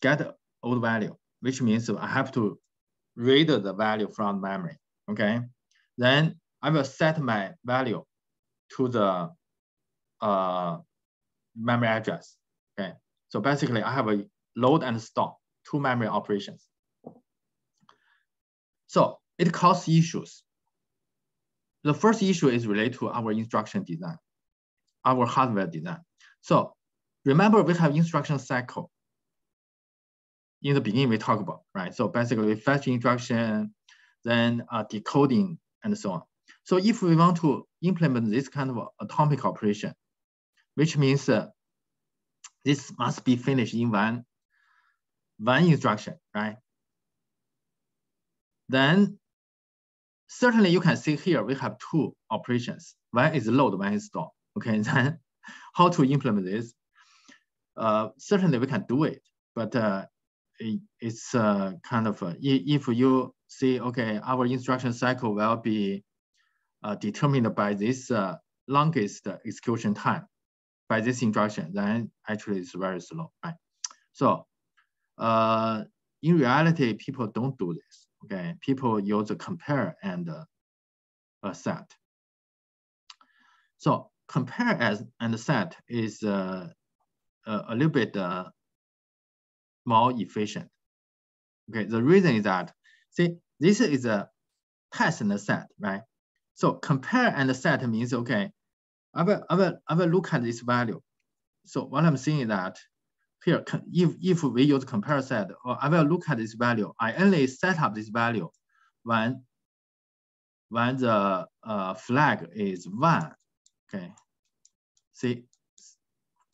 get old value, which means I have to read the value from memory, okay? Then I will set my value to the uh, memory address, okay? So basically I have a load and store, two memory operations. So it causes issues. The first issue is related to our instruction design, our hardware design. So remember we have instruction cycle. In the beginning we talk about, right? So basically we fetch instruction, then uh, decoding and so on. So if we want to implement this kind of atomic operation, which means uh, this must be finished in one, one instruction, right? Then certainly you can see here, we have two operations. One is load, one is store. Okay, (laughs) then how to implement this? Uh, certainly we can do it, but uh, it, it's uh, kind of, uh, if you see, okay, our instruction cycle will be uh, determined by this uh, longest execution time by this instruction, then actually it's very slow, right? So in reality, people don't do this okay, people use compare and a set. So compare as and set is uh, a, little bit uh, more efficient. Okay, the reason is that, see, this is a test and set, right? So compare and set means, okay, I will, I will, I will look at this value. So what I'm saying is that here, if, if we use compare set, or I will look at this value, I only set up this value when, when the uh, flag is one, okay? See,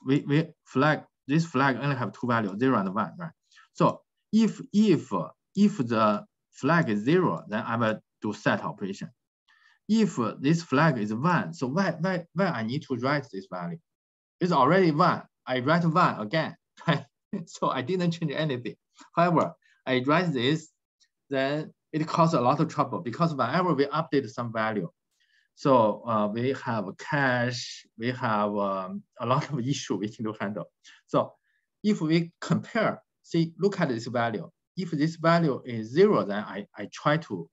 we, we flag, this flag only have two values, zero and one, right? So if, if, if the flag is zero, then I will do set operation. If this flag is one, so why, why, why I need to write this value? It's already one, I write one again, (laughs) right? so I didn't change anything. However, I write this, then it caused a lot of trouble because whenever we update some value, so uh, we have cache, we have um, a lot of (laughs) issue we need to handle. So if we compare, see, look at this value. If this value is zero, then I, I try to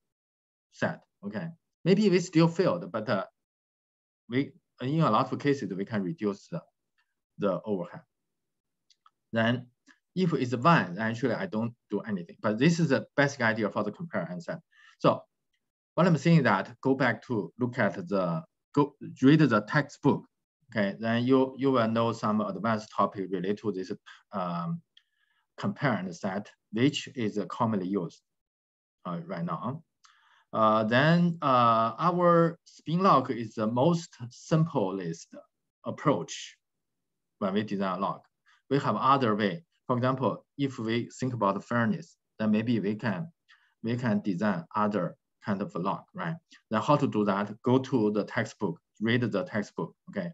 set, okay? Maybe we still failed, but uh, we in a lot of cases, we can reduce the, the overhead then if it's one, actually I don't do anything. But this is the basic idea for the compare and set. So what I'm saying that go back to look at the go read the textbook. Okay, then you you will know some advanced topic related to this um, compare and set, which is commonly used uh, right now. Uh, then uh, our spin lock is the most simplest approach when we design a lock. We have other way. For example, if we think about fairness, then maybe we can we can design other kind of lock, right? Then how to do that? Go to the textbook, read the textbook, okay?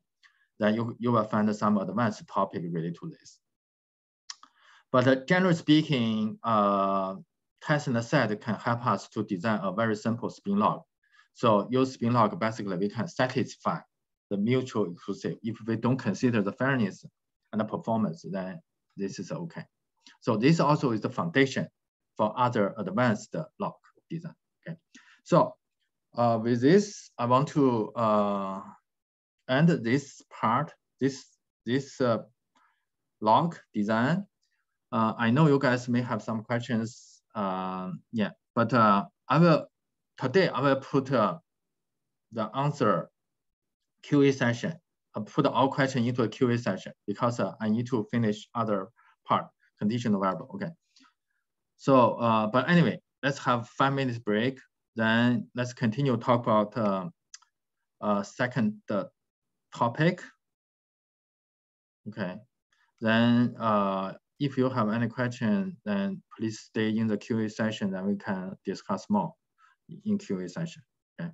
Then you, you will find some advanced topic related to this. But uh, generally speaking, uh, and set can help us to design a very simple spin lock. So use spin lock, basically we can satisfy the mutual exclusive. If we don't consider the fairness and the performance, then this is okay. So this also is the foundation for other advanced lock design, okay? So uh, with this, I want to uh, end this part, this, this uh, lock design. Uh, I know you guys may have some questions uh, yeah, but uh, I will today I will put uh, the answer QA session. I put all question into a QA session because uh, I need to finish other part conditional variable. Okay. So, uh, but anyway, let's have five minutes break. Then let's continue talk about uh, uh, second uh, topic. Okay. Then uh, if you have any question, then please stay in the QA session, then we can discuss more in QA session. Okay.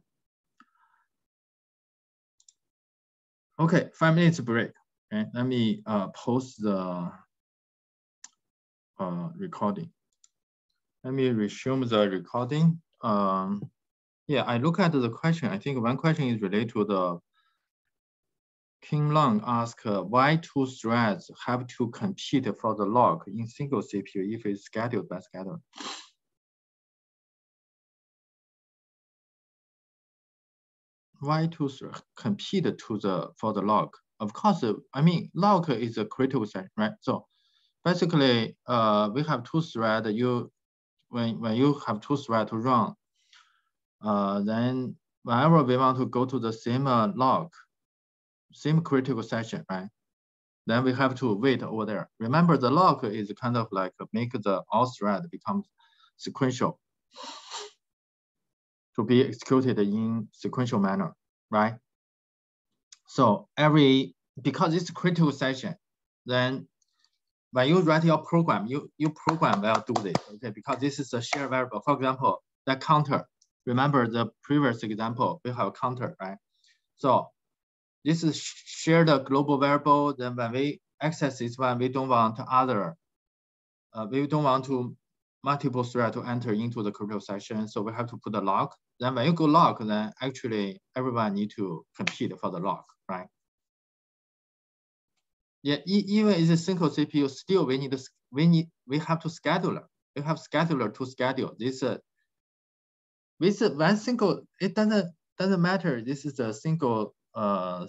Okay, five minutes break. Okay, let me uh, post the uh, recording. Let me resume the recording. Um, yeah, I look at the question. I think one question is related to the King Long uh, why two threads have to compete for the lock in single CPU if it's scheduled by scheduler. Why two threads compete to the for the lock? Of course, I mean lock is a critical set, right? So basically, uh, we have two threads. You when when you have two threads to run, uh, then whenever we want to go to the same uh, lock, same critical section, right? Then we have to wait over there. Remember the lock is kind of like make the all thread become sequential to be executed in sequential manner, right? So every, because it's critical section, then when you write your program, you, you program will do this, okay? Because this is a shared variable. For example, the counter. Remember the previous example, we have counter, right? So this is shared global variable. Then when we access this one, we don't want other, uh, we don't want to multiple thread to enter into the critical section. So we have to put a lock. Then when you go lock, then actually everyone need to compete for the lock, right? Yeah, even it's a single CPU, still we need to, we need we have to scheduler. We have scheduler to schedule this. Uh, with one single, it doesn't doesn't matter. This is a single uh,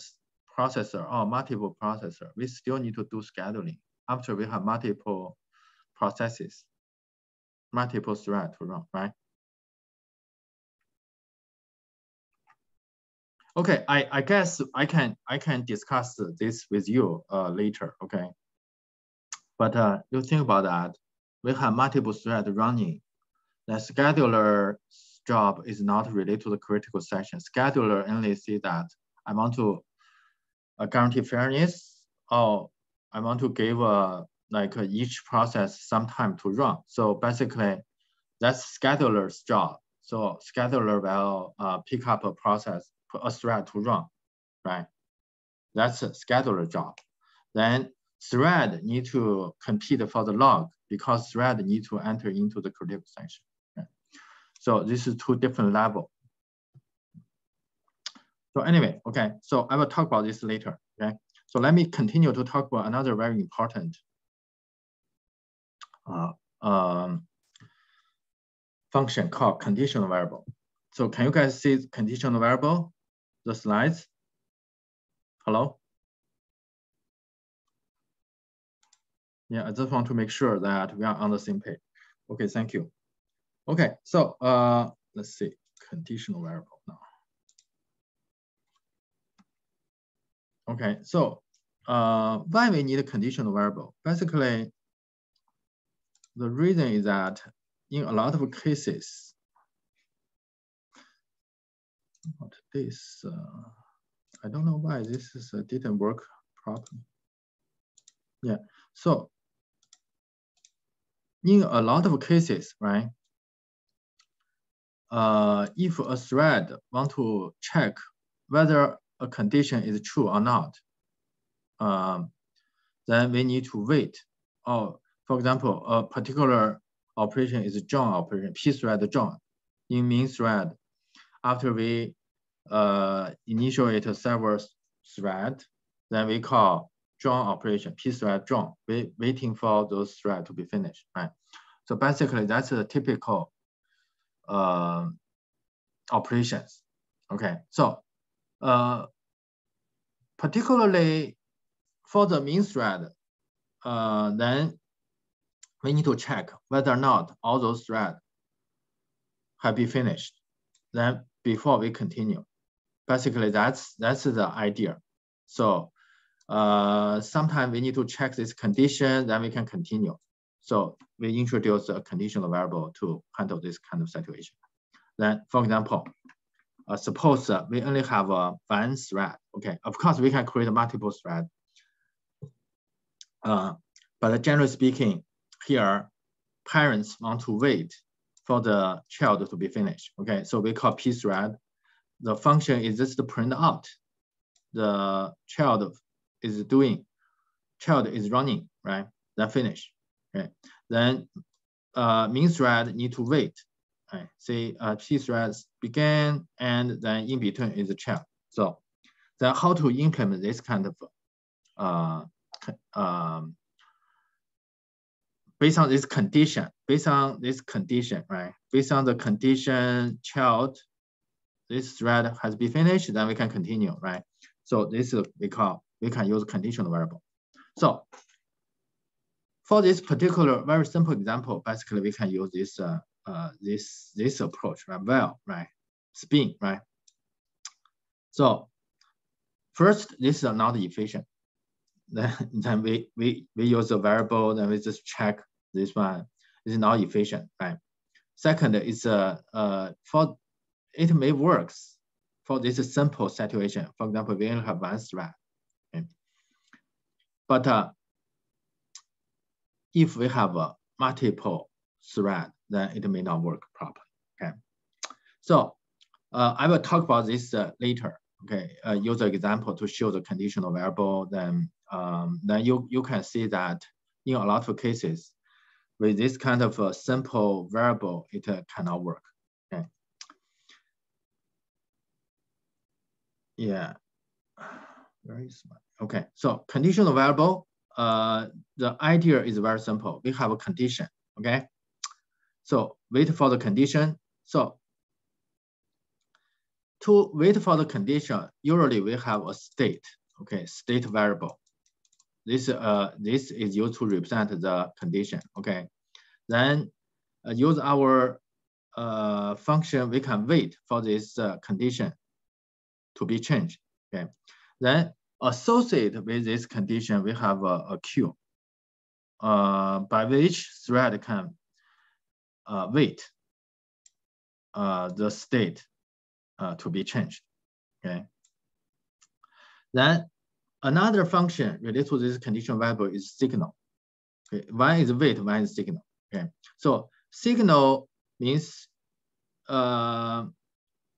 processor or multiple processor, we still need to do scheduling after we have multiple processes, multiple thread to run, right? Okay, I, I guess I can I can discuss this with you uh, later, okay? But uh, you think about that, we have multiple thread running. The scheduler job is not related to the critical section. Scheduler only see that I want to uh, guarantee fairness, or I want to give uh, like uh, each process some time to run. So basically, that's scheduler's job. So scheduler will uh, pick up a process, a thread to run, right? That's a scheduler job. Then thread need to compete for the lock because thread need to enter into the critical section. Right? So this is two different level. So anyway, okay, so I will talk about this later, okay? So let me continue to talk about another very important uh, um, function called conditional variable. So can you guys see conditional variable, the slides? Hello? Yeah, I just want to make sure that we are on the same page. Okay, thank you. Okay, so uh, let's see, conditional variable now. Okay, so uh, why we need a conditional variable? Basically, the reason is that in a lot of cases, Not this. Uh, I don't know why this is, uh, didn't work properly. Yeah. So in a lot of cases, right? Uh, if a thread want to check whether a condition is true or not, um, then we need to wait. Or for example, a particular operation is join operation, p thread join in main thread. After we uh, initiate a server thread, then we call join operation, p thread join, waiting for those thread to be finished, right? So basically that's a typical uh, operations. Okay, so uh, particularly for the main thread, uh, then we need to check whether or not all those threads have been finished. Then before we continue, basically that's that's the idea. So uh, sometimes we need to check this condition, then we can continue. So we introduce a conditional variable to handle this kind of situation. Then, for example, uh, suppose uh, we only have uh, one thread. Okay, of course we can create multiple thread. Uh, but generally speaking, here parents want to wait for the child to be finished. Okay, so we call p thread. The function is just to print out the child is doing, child is running, right? Then finish. Okay, then uh, main thread need to wait right? Say uh, P threads begin and then in between is a child. So then how to implement this kind of uh, um, based on this condition, based on this condition, right? Based on the condition child, this thread has been finished, then we can continue, right? So this is we call, we can use conditional variable. So for this particular very simple example, basically we can use this uh, uh, this this approach, right? Well, right? Spin, right? So first, this is not efficient. Then, then we, we, we use a variable, then we just check this one. Is not efficient, right? Second, is uh, uh, for it may works for this simple situation. For example, we only have one thread. Okay? But uh, if we have a multiple thread, then it may not work properly. Okay, so uh, I will talk about this uh, later. Okay, uh, use an example to show the conditional variable. Then um, then you you can see that in a lot of cases, with this kind of a simple variable, it uh, cannot work. Okay. Yeah. very my okay? So conditional variable. Uh, the idea is very simple. We have a condition. Okay. So wait for the condition. So to wait for the condition, usually we have a state, okay, state variable. This, uh, this is used to represent the condition, okay. Then uh, use our uh, function, we can wait for this uh, condition to be changed, okay. Then associated with this condition, we have a, a queue uh, by which thread can uh, wait uh, the state uh, to be changed. Okay. Then another function related to this condition variable is signal. Okay. One is wait, one is signal. Okay. So signal means uh,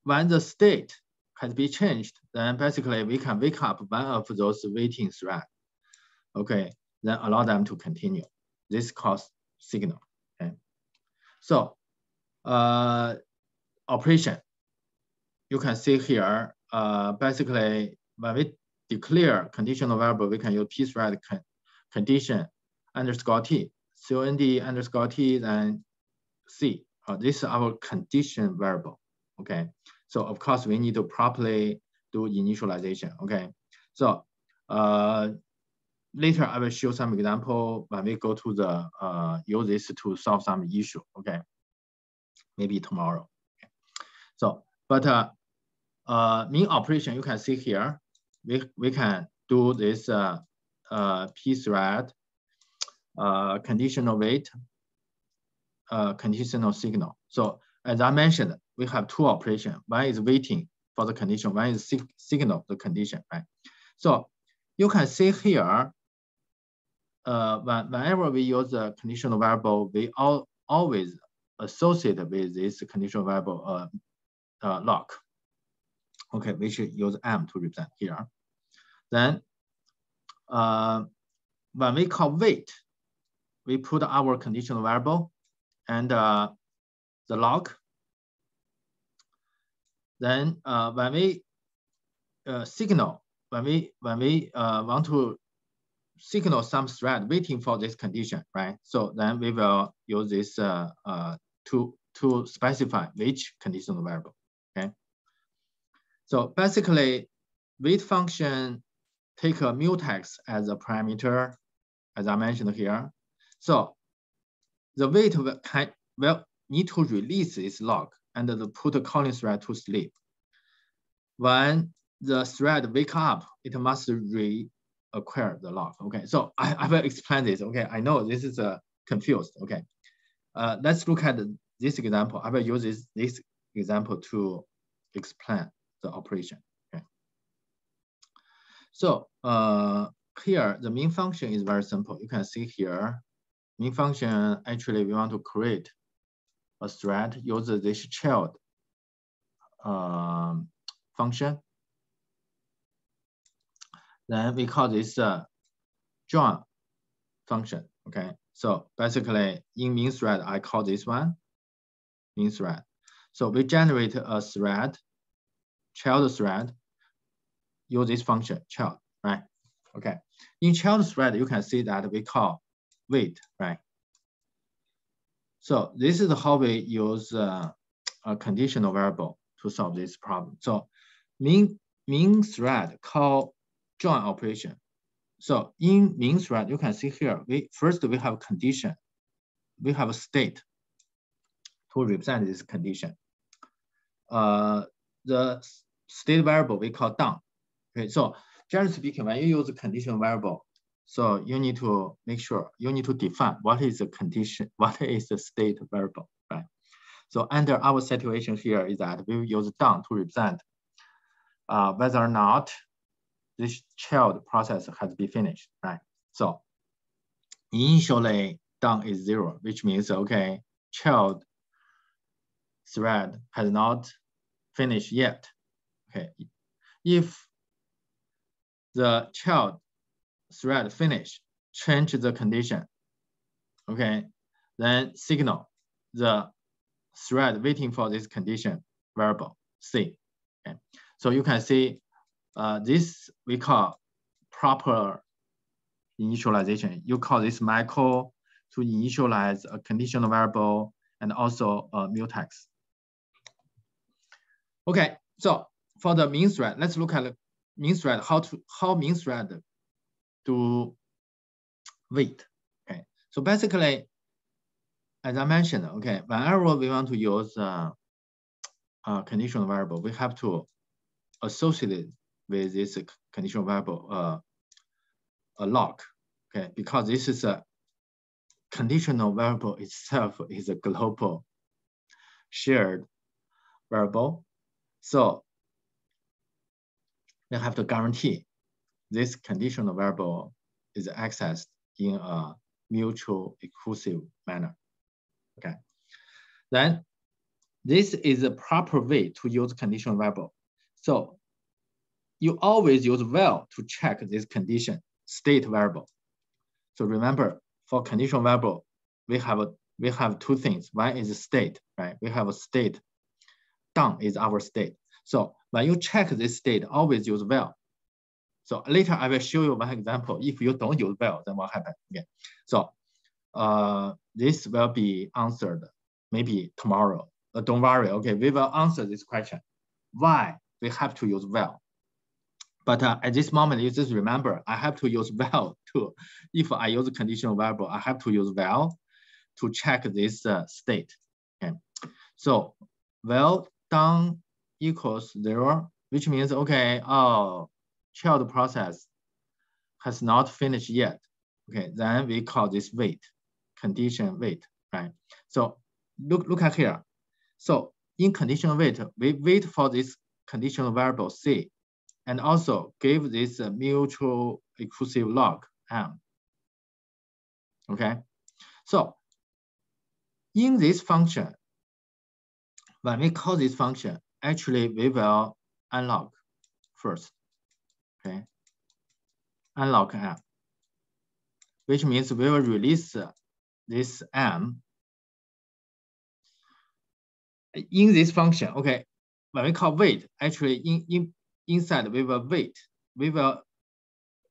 when the state has been changed, then basically we can wake up one of those waiting thread. Okay, then allow them to continue. This calls signal. So uh, operation, you can see here, uh, basically when we declare conditional variable, we can use pthread con condition underscore t, cond underscore t, then c. Uh, this is our condition variable, okay? So of course we need to properly do initialization, okay? So uh, later I will show some example when we go to the uh, use this to solve some issue. Okay, maybe tomorrow. Okay. So, but uh, uh, operation you can see here, we we can do this uh, uh, p thread, uh, conditional wait, uh, conditional signal. So as I mentioned, we have two operations. One is waiting for the condition, one is sig signal the condition, right? So you can see here, uh, whenever we use a conditional variable, we all, always associate with this conditional variable uh, uh, lock. Okay, we should use M to represent here. Then uh, when we call wait, we put our conditional variable and uh, the lock. Then uh, when we uh, signal, when we when we uh, want to signal some thread waiting for this condition, right? So then we will use this uh, uh, to to specify which conditional variable. Okay. So basically, wait function take a mutex as a parameter, as I mentioned here. So the wait will, can, will need to release its lock and the put calling thread to sleep. When the thread wake up, it must reacquire the lock. Okay, so I, I will explain this. Okay, I know this is uh, confused. Okay, uh, let's look at this example. I will use this, this example to explain the operation. Okay. So uh, here, the main function is very simple. You can see here, main function, actually we want to create a thread, use this child um, function. Then we call this uh, join function, okay? So basically in main thread, I call this one main thread. So we generate a thread, child thread, use this function child, right? Okay. In child thread, you can see that we call wait, right? So this is how we use uh, a conditional variable to solve this problem. So main, main thread call join operation. So in main thread, you can see here, we first we have condition, we have a state to represent this condition. Uh, the state variable we call down. Okay, so generally speaking, when you use a conditional variable, so you need to make sure you need to define what is the condition, (laughs) what is the state variable, right? So under our situation here is that we use down to represent uh, whether or not this child process has been finished, right? So initially down is zero, which means, okay, child thread has not finished yet. Okay, if the child thread finish, change the condition. Okay, then signal the thread waiting for this condition variable C. Okay, so you can see uh, this we call proper initialization. You call this macro to initialize a conditional variable and also a mutex. Okay, so for the main thread, let's look at the main thread, how to how main thread do wait. Okay, so basically, as I mentioned, okay, whenever we want to use uh, a conditional variable, we have to associate it with this conditional variable uh, a lock, okay, because this is a conditional variable itself is a global shared variable so they have to guarantee this conditional variable is accessed in a mutual exclusive manner. Okay. Then this is a proper way to use conditional variable. So you always use while to check this condition state variable. So remember, for conditional variable, we have a, we have two things. One is state, right? We have a state down is our state. So when you check this state, always use while. So later I will show you one example. If you don't use while, then what happens? Okay. So uh, this will be answered maybe tomorrow. Don't worry. Okay, we will answer this question. Why we have to use while? But uh, at this moment, you just remember, I have to use (laughs) while too. If I use conditional variable, I have to use while to check this uh, state. Okay. So while down equals zero, which means, okay, oh, child process has not finished yet. Okay, then we call this wait, condition wait, right? So look, look at here. So in condition wait, we wait for this conditional variable c, and also give this uh, mutual exclusive lock m. Okay, so in this function, when we call this function, actually we will unlock first. Okay, unlock m, which means we will release this m in this function. Okay, when we call wait, actually in, in inside we will wait, we will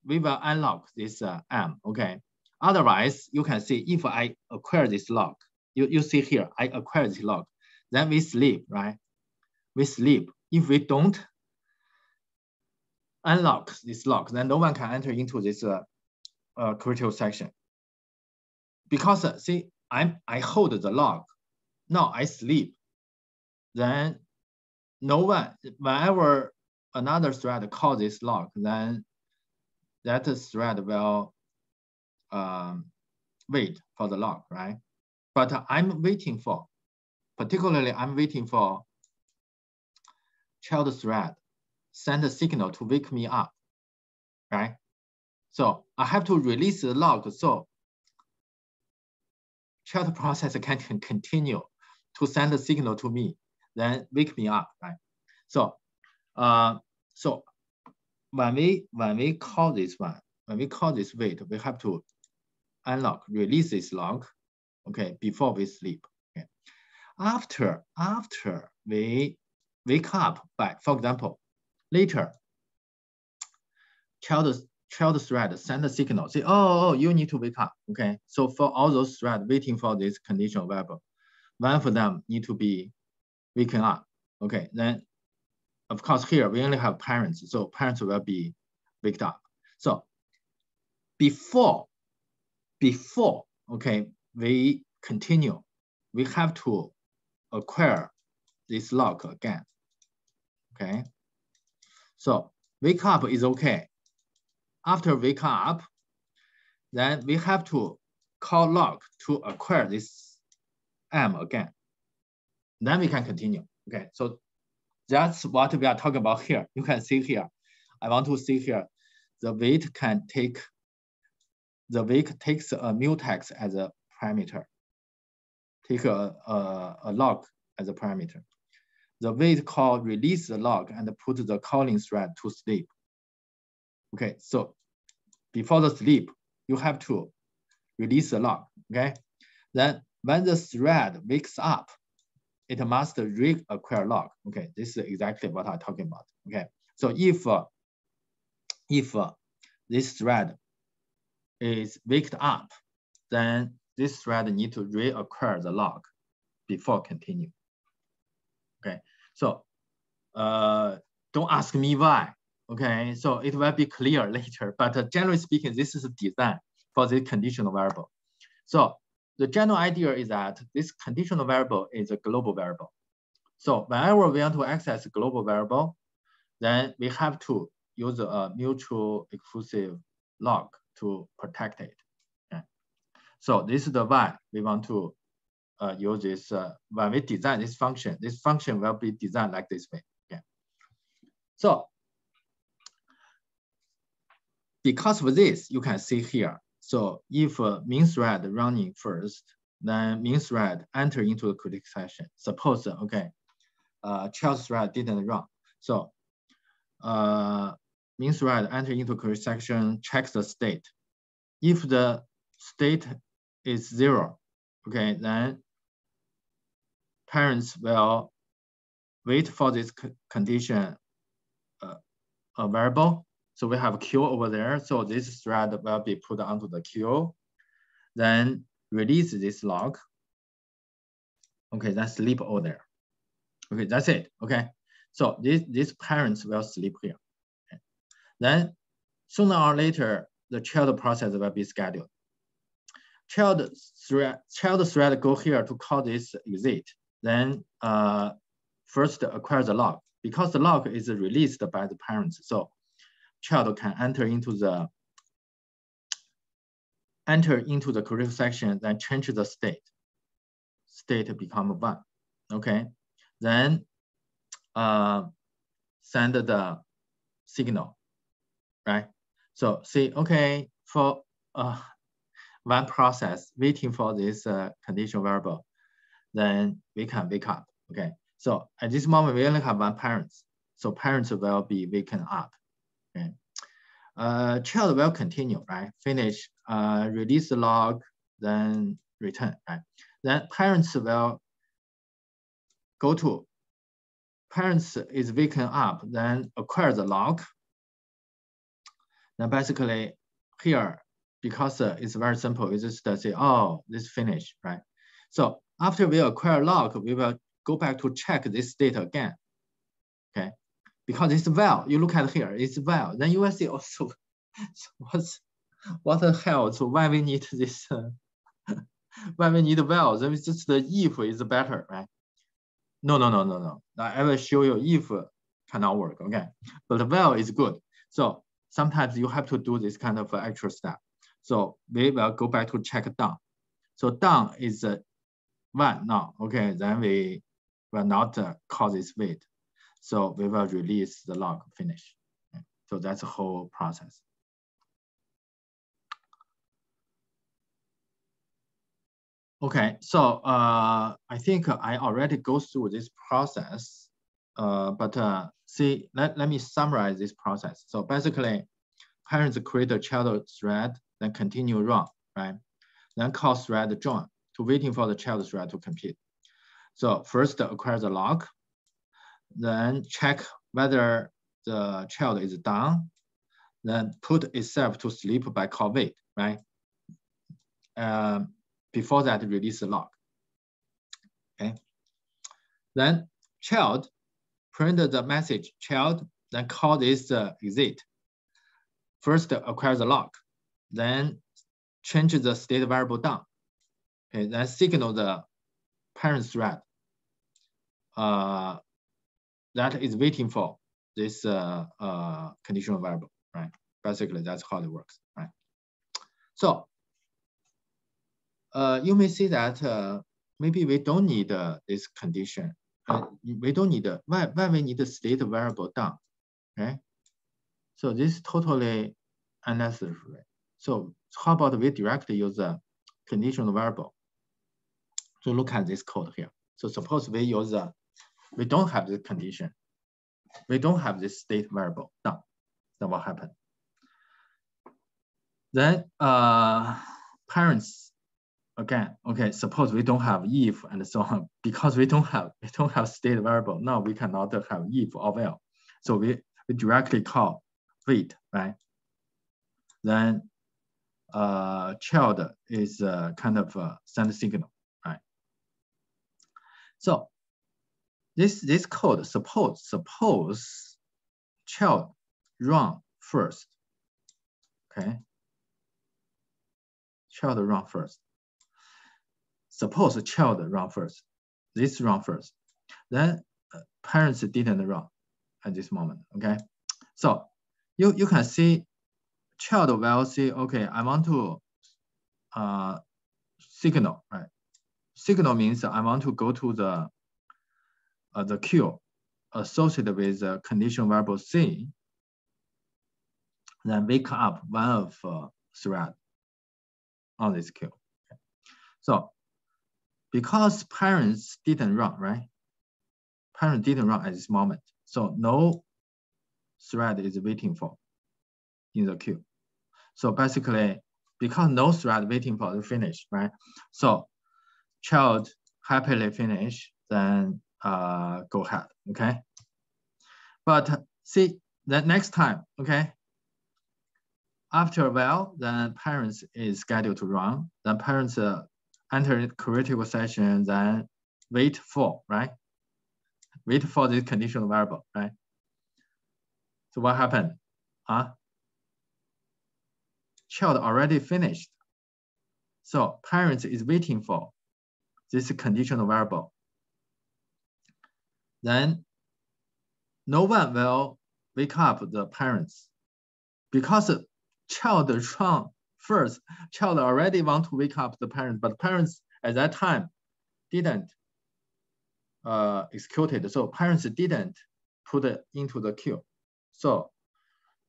we will unlock this uh, m. Okay, otherwise you can see if I acquire this lock, you, you see here, I acquire this lock, then we sleep, right? We sleep. If we don't unlock this lock, then no one can enter into this uh, uh, critical section. Because uh, see, I I hold the lock. Now I sleep. Then no one, whenever another thread calls this lock, then that thread will um, wait for the lock, right? But I'm waiting for, particularly I'm waiting for child thread send a signal to wake me up, right? So I have to release the lock so child (laughs) process can, continue to send a signal to me, then wake me up, right? So, uh, so when we when we call this one, when we call this wait, we have to unlock, release this lock, okay, before we sleep. Okay. After after we wake up by, for example, later, child child thread send a signal, say, oh, oh, you need to wake up. Okay. So for all those threads waiting for this conditional variable, one of them need to be waking up. Okay. Then of course here we only have parents. So parents will be waked up. So before, before, okay, we continue, we have to acquire this lock again. Okay. So wake up is okay after wake up, then we have to call lock to acquire this m again. Then we can continue. Okay, so that's what we are talking about here. You can see here. I want to see here. The wait can take, the wait takes a mutex as a parameter. Take a, a, a lock as a parameter. The wait call release the lock and put the calling thread to sleep. Okay, so before the sleep, you have to release the lock, okay? Then when the thread wakes up, it must reacquire lock. Okay, this is exactly what I'm talking about. Okay, so if uh, if uh, this thread is waked up, then this thread need to reacquire the lock before continue. Okay, so uh, don't ask me why. Okay, so it will be clear (laughs) later, but generally speaking, this is a design for this conditional variable. So the general idea is that this conditional variable is a global variable. So whenever we want to access a global variable, then we have to use a mutual exclusive lock to protect it. Okay. So this is the why we want to uh, use this, uh, when we design this function, this function will be designed like this way. Okay. So because of this, you can see here. So if a thread running first, then main thread enter into the critical section. Suppose, okay, uh, child thread didn't run. So uh, thread enter into critical section, checks the state. If the state is zero, okay, then parents will wait for this condition uh, a variable so we have a queue over there. So this thread will be put onto the queue, then release this lock. Okay, then sleep over there. Okay, that's it. Okay, so this these parents will sleep here. Okay. Then sooner or later, the child process will be scheduled. Child thread, child thread go here to call this exit. Then uh, first acquire the lock because the lock is released by the parents. So child can enter into the enter into the critical section, then change the state. State become one. Okay. Then uh, send the signal, right? So see, okay, for uh, one process waiting for this uh, condition variable, then we can wake up, okay? So at this moment, we only have one parent. So parents will be waken up? Uh, child will continue, right? Finish, uh, release the lock, then return, right? Then parents will go to parents is waken up, then acquire the lock. Then basically here, because uh, it's very simple, it's just say, oh, this finished, right? So after we acquire lock, we will go back to check this data again, okay? Because it's well. you look at here, it's well. Then you will see also, (laughs) what's, what the hell, so why we need this, uh, (laughs) why we need well? then it's just the if is better, right? No, no, no, no, no. I will show you if cannot work, okay? But the val is good. So sometimes you have to do this kind of extra step. So we will go back to check down. So down is uh, one now, okay? Then we will not uh, call this wait. So we will release the lock finish. So that's the whole process. Okay, so uh, I think I already go through this process, uh, but uh, see, let, let me summarize this process. So basically, parents create a child thread, then continue run, right? Then call thread join to waiting for the child thread to complete. So first acquire the lock, then check whether the child is done, then put itself to sleep by wait, right? Um, before that, release the lock, Okay. Then child print the message child, then call this uh, exit. First acquire the lock, then change the state variable down. Okay, then signal the parent thread uh, that is waiting for this uh, uh, conditional variable, right? Basically, that's how it works, right? So uh, you may see that uh, maybe we don't need uh, this condition. Uh, we don't need, why, why we need the state variable down, okay? So this is totally unnecessary. So how about we directly use a conditional variable to look at this code here. So suppose we use a, we don't have this condition. We don't have this state variable down. Then what happened? Then uh, parents again, okay, suppose we don't have if and so on, (laughs) because we don't have we don't have state variable. Now we cannot have if or while. So we, we directly call wait, right? Then uh, child is kind of a send signal, right? So this this code suppose suppose child run first, okay? Child run first suppose child run first, this run first, then uh, parents didn't run at this moment, okay? So you, you can see child will say, okay, I want to uh, signal, right? Signal means I want to go to the, uh, the queue associated with the condition variable C, then wake up one of uh, thread on this queue. Okay. So because parents didn't run, right? Parents didn't run at this moment. So no thread is waiting for in the queue. So basically, because no thread waiting for the finish, right? So child happily finish, then uh, go ahead, okay? But see, the next time, okay? After a while, then parents is scheduled to run. Then parents uh, enter critical section, then wait for, right? Wait for this conditional variable, right? So what happened? Huh? Child already finished. So parents is waiting for this conditional variable. Then no one will wake up the parents because child run First, child already want to wake up the parents, but parents at that time didn't uh, execute it. So parents didn't put it into the queue. So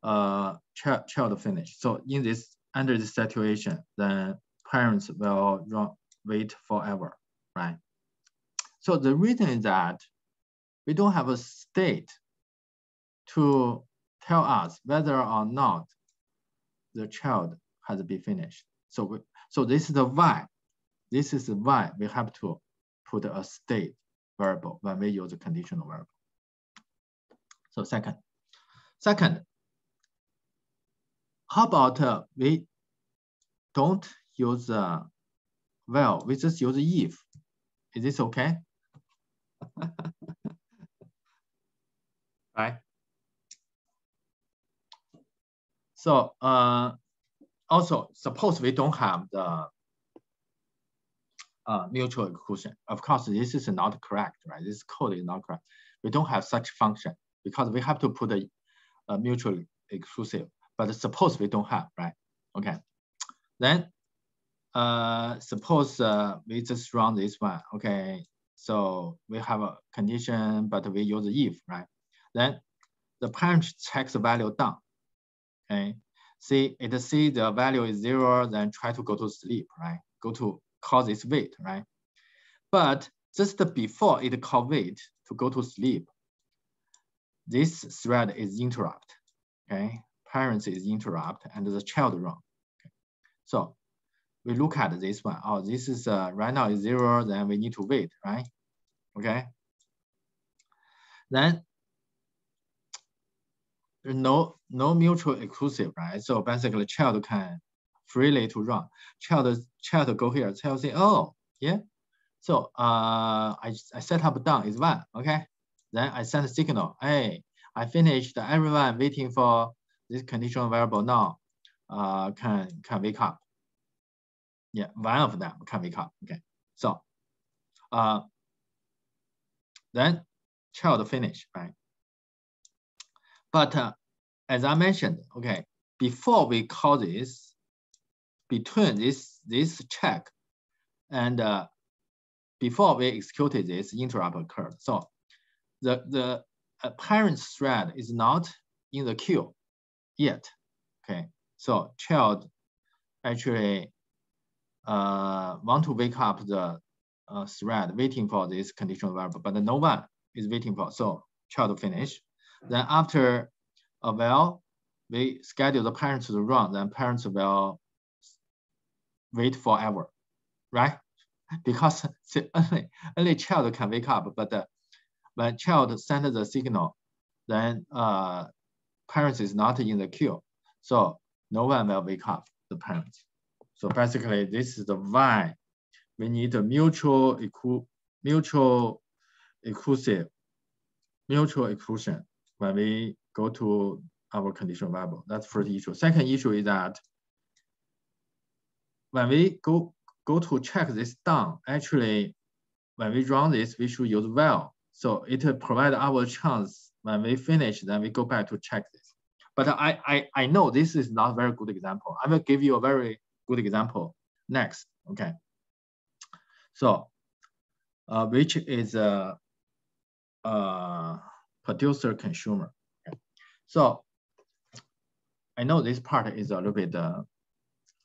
uh, child, child finish. So in this, under this situation, then parents will run, wait forever, right? So the reason is that we don't have a state to tell us whether or not the child has been finished. So, we, so this is the why. This is why we have to put a state variable when we use a conditional variable. So second, second, how about uh, we don't use uh, well, we just use if. Is this okay? (laughs) right? So uh, also suppose we don't have the uh, mutual exclusion. Of course, this is not correct, right? This code is not correct. We don't have such function because we have to put a, a mutual exclusive, but suppose we don't have, right? Okay, then uh, suppose uh, we just run this one, okay? So we have a condition, but we use if, right? Then the parent checks the value down, okay? See, it see the value is zero, then try to go to sleep, right? Go to cause its wait, right? But just before it call wait to go to sleep, this thread is interrupt, okay? Parents is interrupt and the child run. Okay? So we look at this one. Oh, this is uh, right now is zero, then we need to wait, right? Okay. Then no no mutual exclusive, right? So basically, child can freely to run. Child child go here. Child say, oh yeah. So uh, I I set up down is one. Okay. Then I send a signal. Hey, I finished. Everyone waiting for this conditional variable now. Uh, can can wake up. Yeah, one of them can wake up. Okay. So uh, then child finish, right? But uh, as I mentioned, okay, before we call this, between this, this check and uh, before we executed this interrupt occurred. So the, the parent thread is not in the queue yet, okay? So child actually uh, want to wake up the uh, thread waiting for this conditional variable, but no one is waiting for, so child finish. Then after a while, we schedule the parents to run, then parents will wait forever, right? (laughs) Because (laughs) only, only child can wake up, but the, when child sends the signal, then uh, parents is not in the queue. So no one will wake up the parents. So basically, this is the why we need a mutual mutual exclusive mutual exclusion when we go to our conditional variable. That's first issue. Second issue is that when we go go to check this down, actually, when we run this, we should use while. So it provide our chance when we finish, then we go back to check this. But I, I, I know this is not very good example. I will give you a very good example next, okay? So, uh, which is a, a producer consumer. So I know this part is a little bit uh,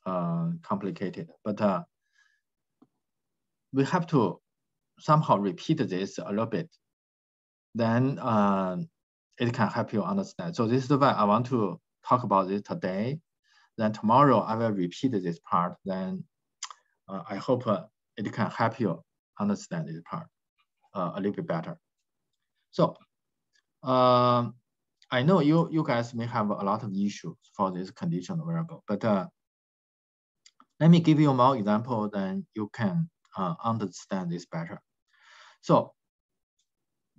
uh, complicated, but uh, we have to somehow repeat this a little bit. Then uh, it can help you understand. So this is why I want to talk about this today. Then tomorrow I will repeat this part. Then uh, I hope uh, it can help you understand this part a little bit better. So um, I know you, you guys may have a lot of issues for this conditional variable, but uh, let me give you more example, then you can uh, understand this better. So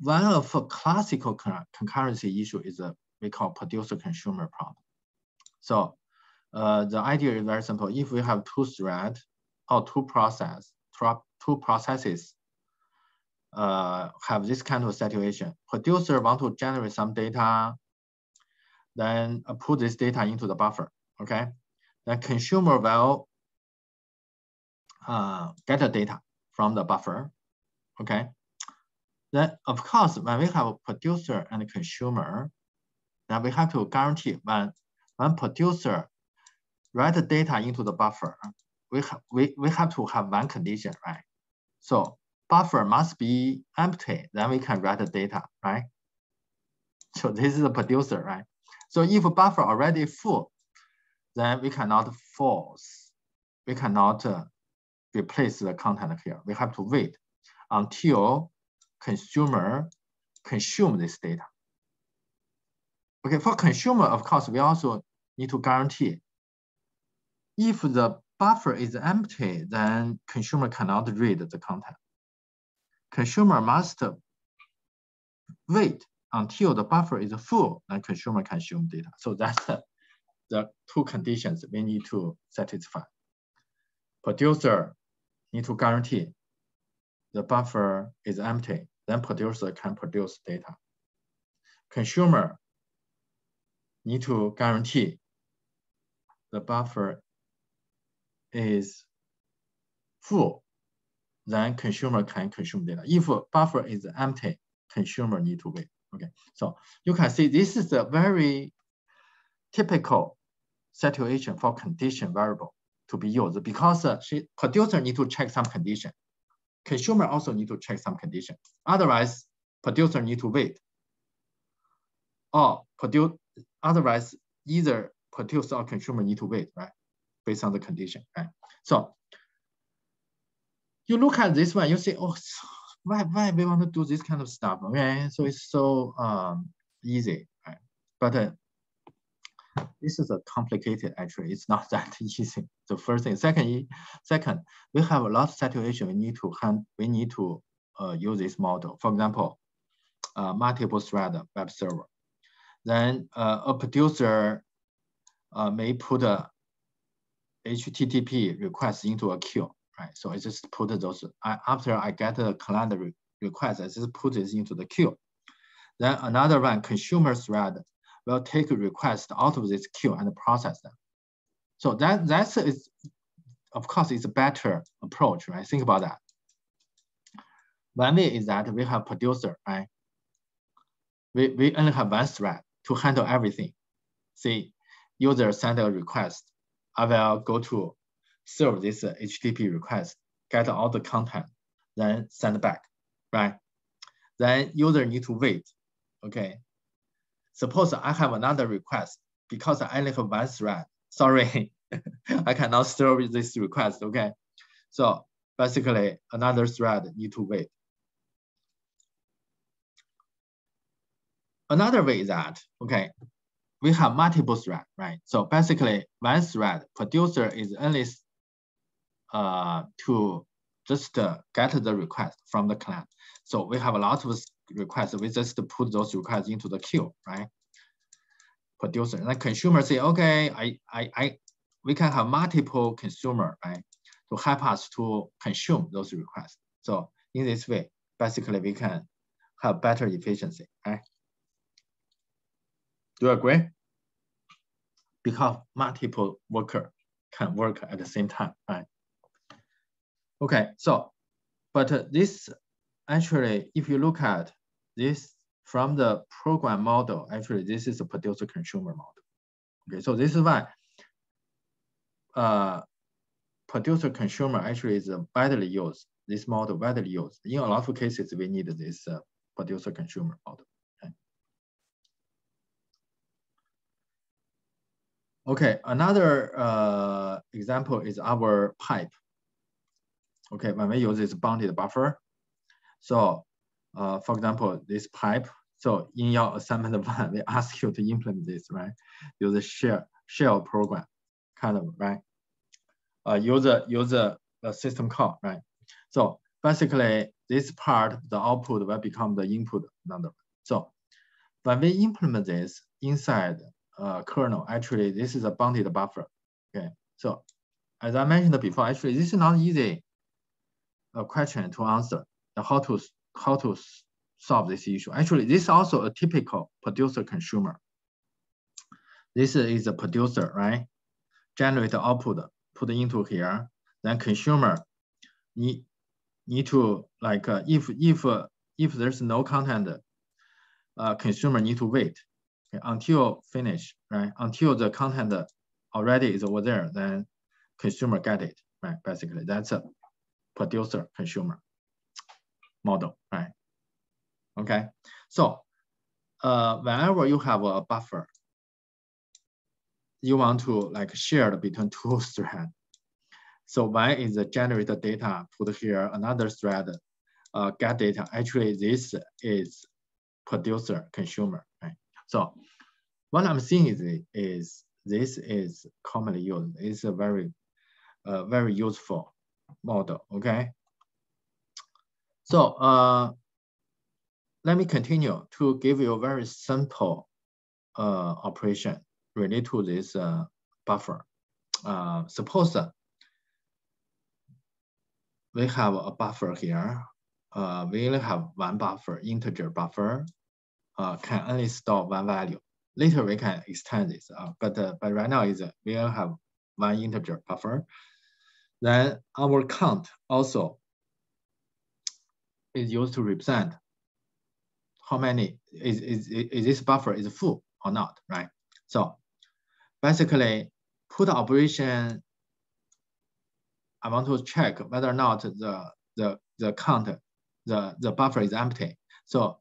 one of a classical concurrency issue is a we call producer-consumer problem. So uh, the idea is very simple. If we have two threads or two process, two processes uh, have this kind of situation. Producer want to generate some data, then put this data into the buffer, okay? Then consumer will uh, get the data from the buffer, okay? Then of course, when we have a producer and consumer, then we have to guarantee when, when producer write the data into the buffer, we, ha we, we have to have one condition, right? So buffer must be empty, then we can write the data, right? So this is the producer, right? So if a buffer already full, then we cannot force, we cannot uh, replace the content here. We have to wait until consumer consume this data. Okay, for consumer, of course, we also need to guarantee if the buffer is empty, then consumer cannot read the content. Consumer must wait until the buffer is full and consumer consume data. So that's the, the two conditions we need to satisfy. Producer need to guarantee the buffer is empty, then producer can produce data. Consumer need to guarantee the buffer is full, then consumer can consume data. If buffer is empty, consumer need to wait. Okay, so you can see this is a very typical situation for condition variable to be used because uh, she, producer need to check some condition. Consumer also need to check some condition. Otherwise, producer need to wait. Or produce, otherwise, either producer or consumer need to wait, right? Based on the condition, right? So you look at this one, you say, oh, why, why we want to do this kind of stuff, okay? So it's so um, easy, right? But uh, this is a complicated actually. It's not (laughs) that easy. The first thing. Second, second, we have a lot of situation we need to hand, we need to uh, use this model. For example, uh, multiple thread web server. Then uh, a producer uh, may put a HTTP request into a queue, right? So I just put those, I, after I get a client re request, I just put this into the queue. Then another one, consumer thread, will take a request out of this queue and process them. So that that's is, of course, it's a better approach, right? Think about that. One way is that we have producer, right? We, we only have one thread to handle everything. See, user send a request. I will go to serve this HTTP request, get all the content, then send back, right? Then user need to wait, okay? Suppose I have another request because I only have one thread. Sorry, (laughs) I cannot serve this request, okay? So basically another thread need to wait. Another way is that, okay, we have multiple thread, right? So basically one thread producer is only uh, to just uh, get the request from the client. So we have a lot of requests. We just put those requests into the queue, right? Producer and the consumer say, okay, I, I, I, we can have multiple consumer, right? To help us to consume those requests. So in this way, basically we can have better efficiency, right? Do you agree? Because multiple worker can work at the same time, right? Okay, so, but this actually, if you look at this from the program model, actually, this is a producer consumer model. Okay, so this is why uh, producer consumer actually is widely used, this model widely used. In a lot of cases, we need this uh, producer consumer model. Okay. okay, another uh, example is our pipe. Okay, when we use this bounded buffer. So uh, for example, this pipe. So in your assignment one, they ask you to implement this, right? Use a shell, shell program, kind of, right? Uh, use a, use a, a system call, right? So basically this part, the output will become the input number. So when we implement this inside uh, kernel, actually this is a bounded buffer, okay? So as I mentioned before, actually this is not easy a question to answer how to how to solve this issue. Actually, this is also a typical producer consumer. This is a producer, right? Generate output, put into here. Then consumer need need to like uh, if if uh, if there's no content, uh, consumer need to wait okay, until finish, right? Until the content already is over there, then consumer get it, right? Basically, that's a producer consumer model, right? Okay, so uh, whenever you have a buffer, you want to like share between (laughs) two threads. So one is the generated data put here, another thread uh, get data. Actually, this is producer consumer, right? So what I'm seeing is, is this is commonly used. It's a very, uh, very useful model, okay? So uh, let me continue to give you a very simple uh, operation related to this uh, buffer. Uh, suppose we have a buffer here. Uh, we only have one buffer, integer buffer, uh, can only store one value. Later we can extend this, uh, but uh, but right now is we only have one integer buffer. Then our count also is used to represent how many is, is, is this buffer is full or not, right? So basically put operation, I want to check whether or not the, the, the count, the, the buffer is empty. So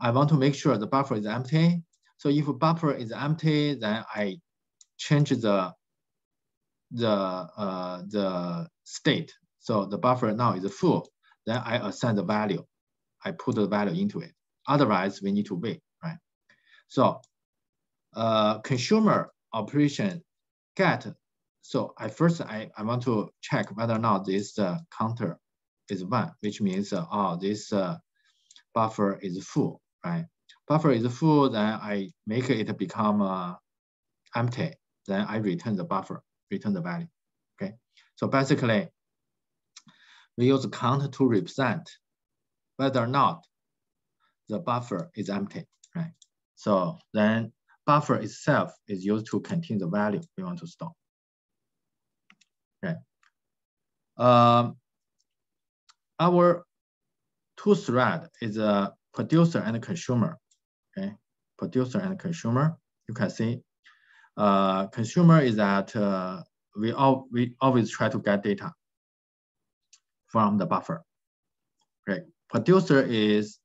I want to make sure the buffer is empty. So if buffer is empty, then I change the the uh, the state. So the buffer now is full. Then I assign the value. I put the value into it. Otherwise, we need to wait, right? So uh, consumer operation get. So I first I, I want to check whether or not this uh, counter is one, which means uh, oh this uh, buffer is full, right? Buffer is full, then I make it become uh, empty. Then I return the buffer, return the value. Okay, so basically we use count to represent whether or not the buffer is empty, right? So then buffer itself is used to contain the value we want to store. Okay. Um, our two thread is a producer and a consumer. Okay, producer and consumer. You can see, uh, consumer is that uh, we all we always try to get data from the buffer. Okay, producer is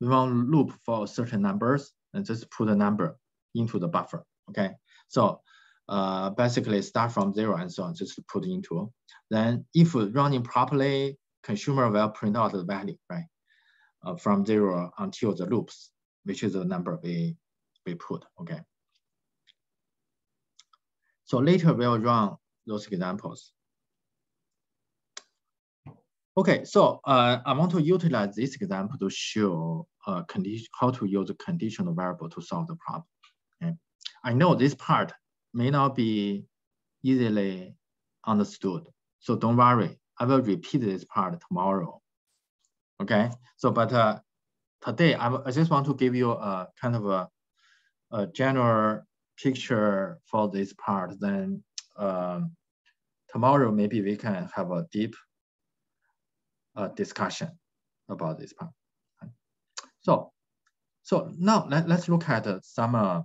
we want loop for certain numbers and just put a number into the buffer. Okay, so uh, basically start from zero and so on, just put into. Then if running properly, consumer will print out the value, right? Uh, from zero until the loops, which is the number we, we put, okay? So later we'll run those examples. Okay, so uh, I want to utilize this example to show uh, condition, how to use a conditional variable to solve the problem. Okay? I know this part may not be easily understood, so don't worry. I will repeat this part tomorrow. Okay, so but uh, today I, I just want to give you a kind of a, a general picture for this part. Then um, tomorrow maybe we can have a deep uh, discussion about this part. So, so now let, let's look at some uh,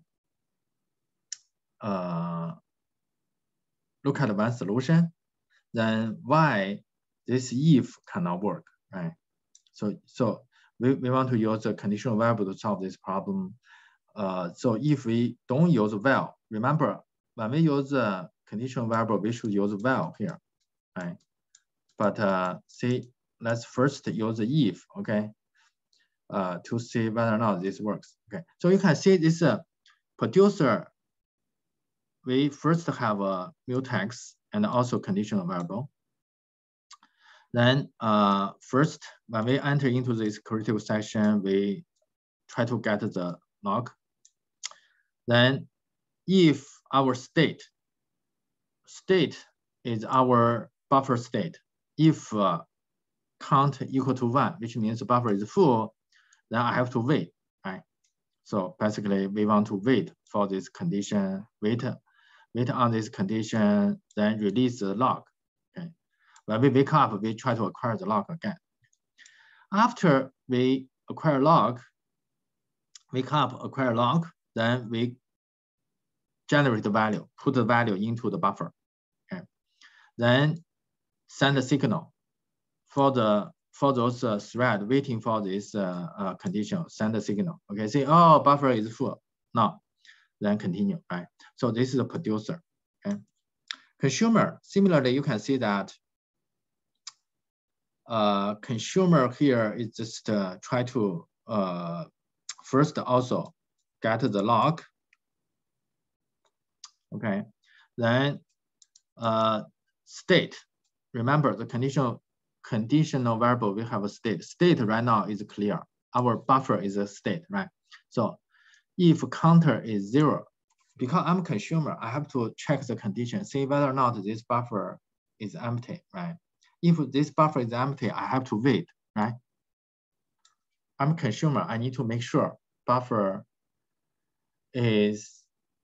uh, look at one solution. Then why this if cannot work, right? So, so we, we want to use a conditional variable to solve this problem. Uh, so if we don't use val, remember when we use a conditional variable, we should use val here, right? But uh, see, let's first use if, okay, uh, to see whether or not this works. Okay, so you can see this uh, producer, we first have a mutex and also conditional variable. Then uh, first, when we enter into this critical section, we try to get the lock. Then if our state, state is our buffer state. If uh, count equal to one, which means buffer is full, then I have to wait, right? So basically we want to wait for this condition, wait, wait on this condition, then release the lock, okay? When we wake up, we try to acquire the lock again. After we acquire lock, wake up, acquire lock, then we generate the value, put the value into the buffer. Okay. Then send a signal for the for those uh, thread waiting for this uh, uh, condition, send a signal. Okay, say, oh, buffer is full. Now, then continue, right? So this is the producer. Okay. Consumer, similarly, you can see that uh, consumer here is just uh, try to uh, first also get the lock. Okay, then uh, state. Remember the conditional conditional variable we have a state. State right now is clear. Our buffer is a state, right? So if counter is zero, because I'm consumer, I have to check the condition, see whether or not this buffer is empty, right? If this buffer is empty, I have to wait, right? I'm consumer, I need to make sure buffer is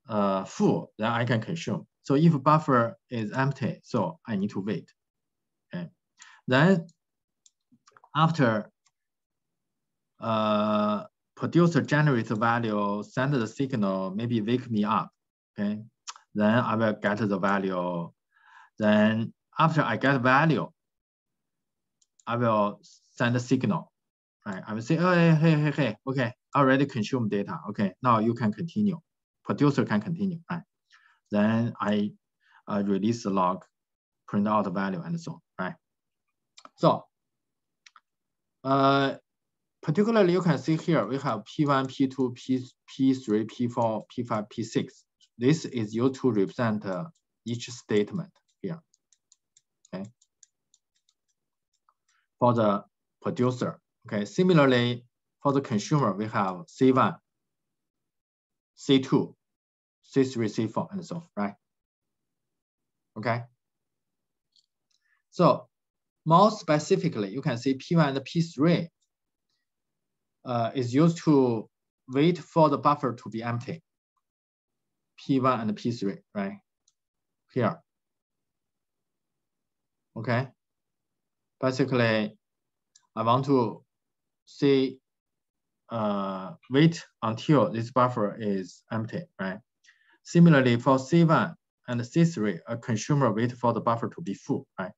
uh, full, then I can consume. So if buffer is empty, so I need to wait, okay? Then after uh, producer generates value, send the signal, maybe wake me up, okay? Then I will get the value. Then after I get value, I will send a signal, right? I will say, oh, hey, hey, hey, okay, already consume data. Okay, now you can continue. Producer can continue, right? Then I uh, release the lock, print out the value and so on, right? So, uh, particularly you can see here, we have P1, P2, P, P3, P4, P5, P6. This is used to represent uh, each statement here, okay? For the producer, okay? Similarly, for the consumer, we have C1, C2, C3, C4, and so on, right? Okay. So more specifically, you can see P1 and P3 uh, is used to wait for the buffer to be empty. P1 and P3, right? Here. Okay. Basically, I want to see, uh, wait until this buffer is empty, right? Similarly, for C1 and C3, a consumer wait for the buffer to be full, right?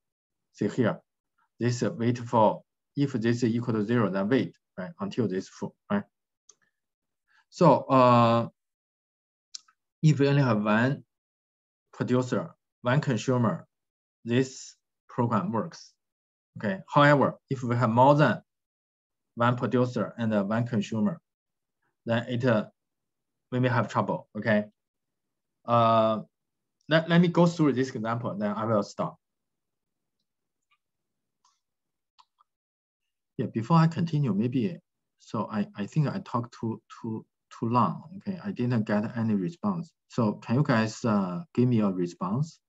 See here, this wait for, if this is equal to zero, then wait, right, until this full, right? So uh, if we only have one producer, one consumer, this program works, okay? However, if we have more than one producer and one consumer, then it uh, we may have trouble, okay? Uh, let, let me go through this example, then I will stop. Yeah, before I continue, maybe, so I, I think I talked too, too, too long, okay? I didn't get any response. So can you guys uh, give me a response?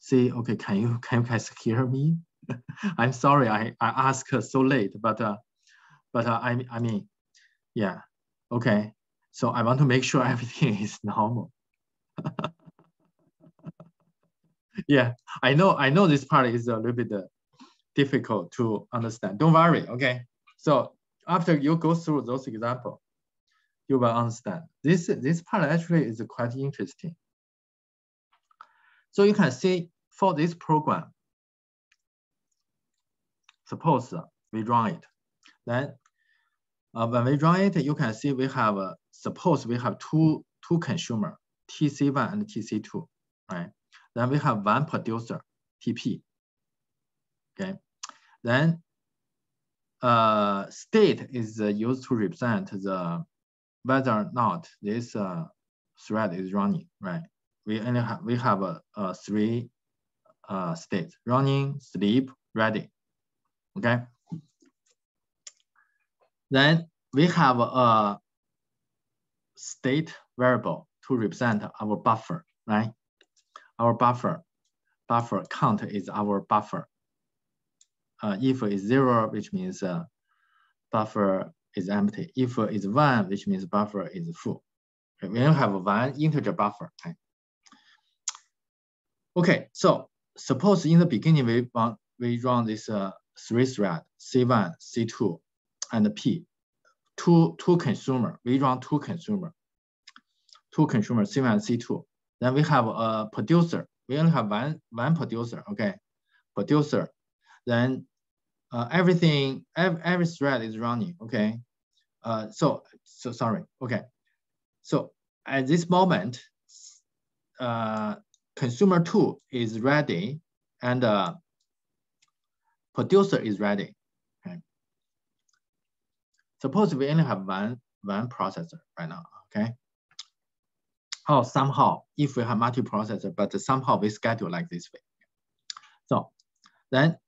See, okay, can you, (laughs) can you guys hear me? (laughs) I'm sorry, I, I asked so late, but, uh, but uh, I, I mean, yeah, okay. So I want to make sure (laughs) everything is normal. (laughs) yeah, I know, I know this part is a little bit uh, difficult to understand. Don't worry, okay? So after you go through those examples, you will understand. This, this part actually is quite interesting. So you can see for this program, suppose we run it. Then uh, when we run it, you can see we have, uh, suppose we have two, two consumer, TC1 and TC2, right? Then we have one producer, TP, okay? Then uh, state is used to represent the whether or not this uh, thread is running, right? We only have, we have three uh, states, running, sleep, ready, okay? Then we have a state variable to represent our buffer, right? Our buffer, buffer count is our buffer. Uh, if is zero, which means uh, buffer is empty. If is one, which means buffer is full. Okay, we have one integer buffer. Right? Okay, so suppose in the beginning we want we run this uh, three thread C1, C2, and P. two, two consumer, we run two consumer, two consumer, C1 and C2. Then we have a producer. We only have one, one producer, okay? Producer. Then uh, everything, every, every thread is running, okay? Uh, so, so sorry, okay. So at this moment, uh, consumer two is ready and uh, producer is ready. Suppose we only have one, one processor right now, okay? Or somehow, if we have multi-processor, but somehow we schedule like this way. So then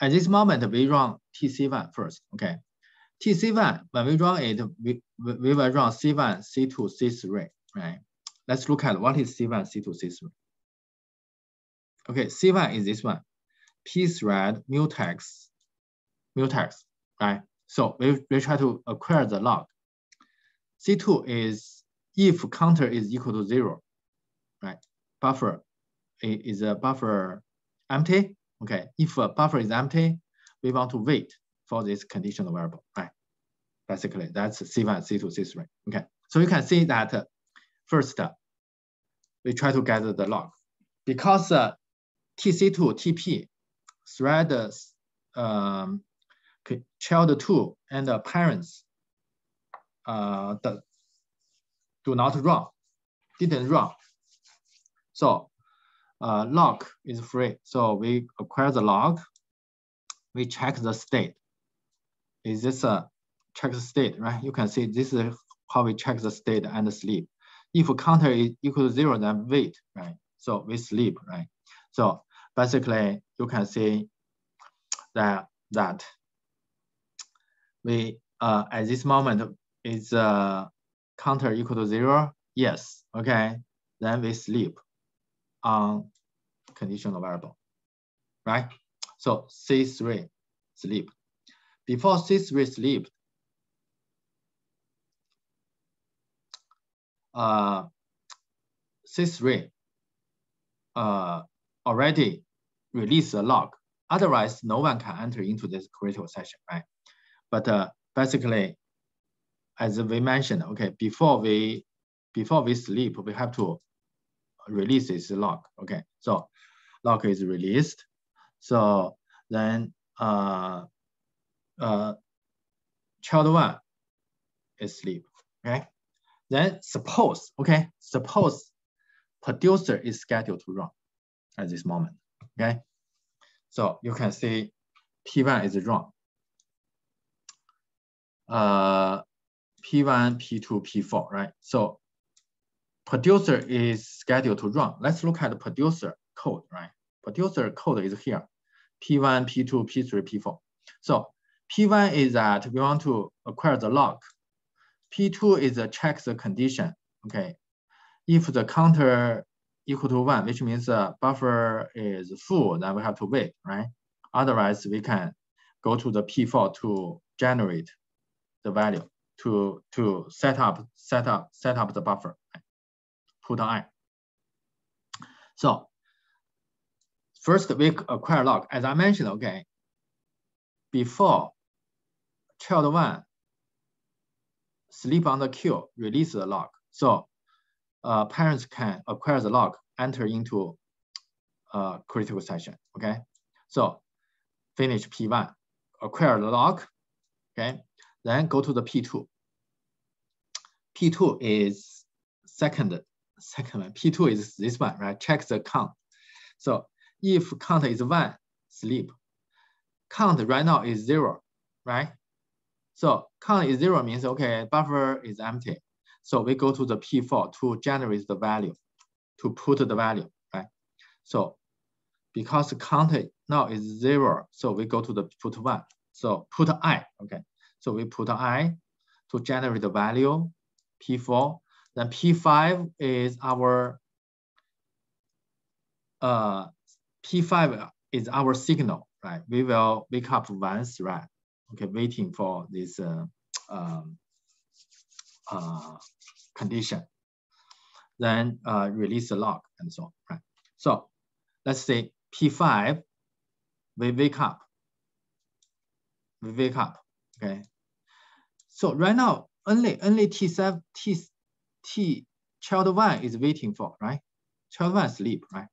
at this moment, we run TC1 first, okay? TC1, when we run it, we, we will run C1, C2, C3, right? Let's look at what is C1, C2, C3. Okay, C1 is this one, pthread mutex, mutex, right? So we, we try to acquire the lock. C2 is if counter is equal to zero, right? Buffer is a buffer empty. Okay, if a buffer is empty, we want to wait for this conditional variable, right? Basically, that's C1, C2, C3. Okay, so you can see that uh, first, uh, we try to gather the lock. Because uh, TC2, TP, thread um, child 2 and the parents uh, the, do not run, didn't run. So uh, lock is free. So we acquire the lock, we check the state. Is this a check the state, right? You can see this is how we check the state and sleep. If counter is equal to zero, then wait, right? So we sleep, right? So basically you can see that that we uh, at this moment is uh, counter equal to zero. Yes, okay. Then we sleep on conditional variable, right? So C3 sleep. Before C3 sleep, uh, C3 uh, already release a lock. Otherwise, no one can enter into this critical section, right? But uh, basically, as we mentioned, okay, before we before we sleep, we have to release this lock. Okay, so lock is released. So then uh, uh, child one is sleep. Okay, then suppose okay, suppose producer is scheduled to run at this moment. Okay, so you can see P1 is wrong. Uh, P1, P2, P4, right? So producer is scheduled to run. Let's look at the producer code, right? Producer code is here. P1, P2, P3, P4. So P1 is that we want to acquire the lock. P2 is a check the condition, okay? If the counter equal to one, which means the buffer is full, then we have to wait, right? Otherwise, we can go to the P4 to generate the value to, to set up, set up, set up the buffer, put i. So first we acquire lock, as I mentioned, okay, before child one sleep on the queue, release the lock. So uh, parents can acquire the lock, enter into a critical section, okay? So finish P1, acquire the lock, okay? Then go to the P2. P2 is second, second one. P2 is this one, right? Check the count. So if count is one, sleep. Count right now is zero, right? So count is zero means, okay, buffer is empty. So we go to the P4 to generate the value, to put the value, right? So because count now is zero, so we go to the put one. So put i, okay. So we put i to generate the value, P4. Then P5 is our, uh, P5 is our signal, right? We will wake up one thread, okay, waiting for this uh, um, uh, condition, then uh, release the lock and so on, right? So let's say P5, we wake up, we wake up, okay? So right now, only only T7 T T child one is waiting for, right? Child one sleep, right?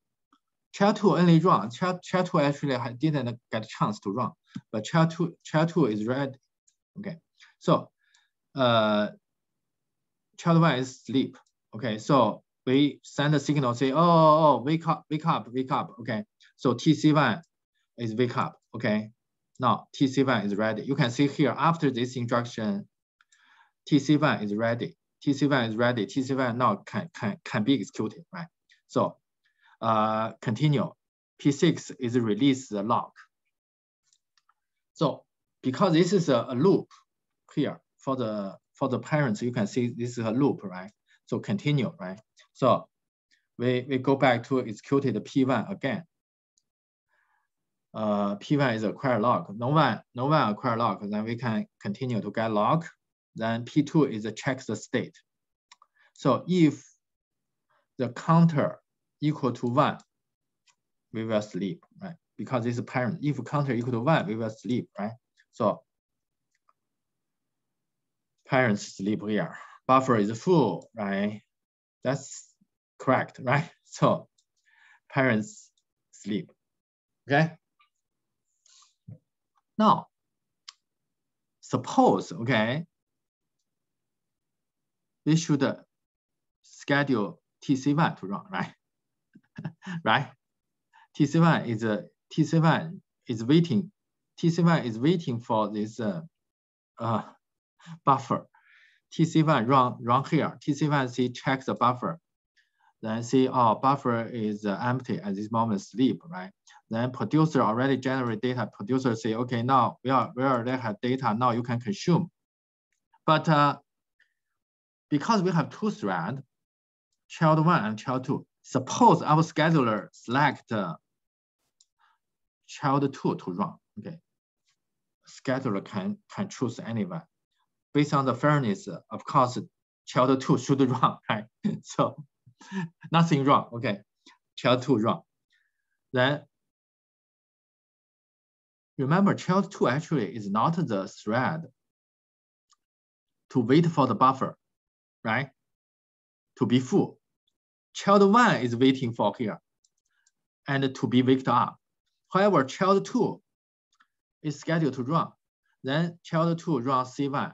Child two only run. Child child two actually didn't get a chance to run, but child two child two is ready. Okay, so uh, child one is sleep. Okay, so we send a signal say, oh, oh, oh, wake up, wake up, wake up. Okay, so TC1 is wake up. Okay, now TC1 is ready. You can see here after this instruction, TC1 is ready. TC1 is ready. TC1 now can, can, can be executed, right? So uh, continue. P6 is release the lock. So because this is a, a loop here for the for the parents, you can see this is a loop, right? So continue, right? So we, we go back to executed P1 again. Uh, P1 is acquire lock. No one, no one acquire lock. Then we can continue to get lock. Then P2 is a check the state. So if the counter equal to one, we will sleep, right? Because it's a parent. If counter equal to one, we will sleep, right? So parents sleep here. Buffer is full, right? That's correct, (laughs) right? So parents sleep, okay? Now, suppose, okay, we should schedule TC1 to run, right? (laughs) right? TC1 is a TC1 is waiting. TC1 is waiting for this uh, uh, buffer. TC1 run run here. TC1 see check the buffer. Then see oh buffer is uh, empty at this moment sleep right. Then producer already generate data. Producer say okay now we are we already have data now you can consume. But uh, because we have two thread, child one and child two. Suppose our scheduler select uh, child two to run. Okay, scheduler can can choose anyone based on the fairness. Of course, child two should (laughs) run, right? (laughs) so nothing wrong. Okay, child two run. Then remember, child two actually is not the thread to wait for the buffer, right? To be full child one is waiting for here and to be waked up. However, child two is scheduled to run. Then child two run C1,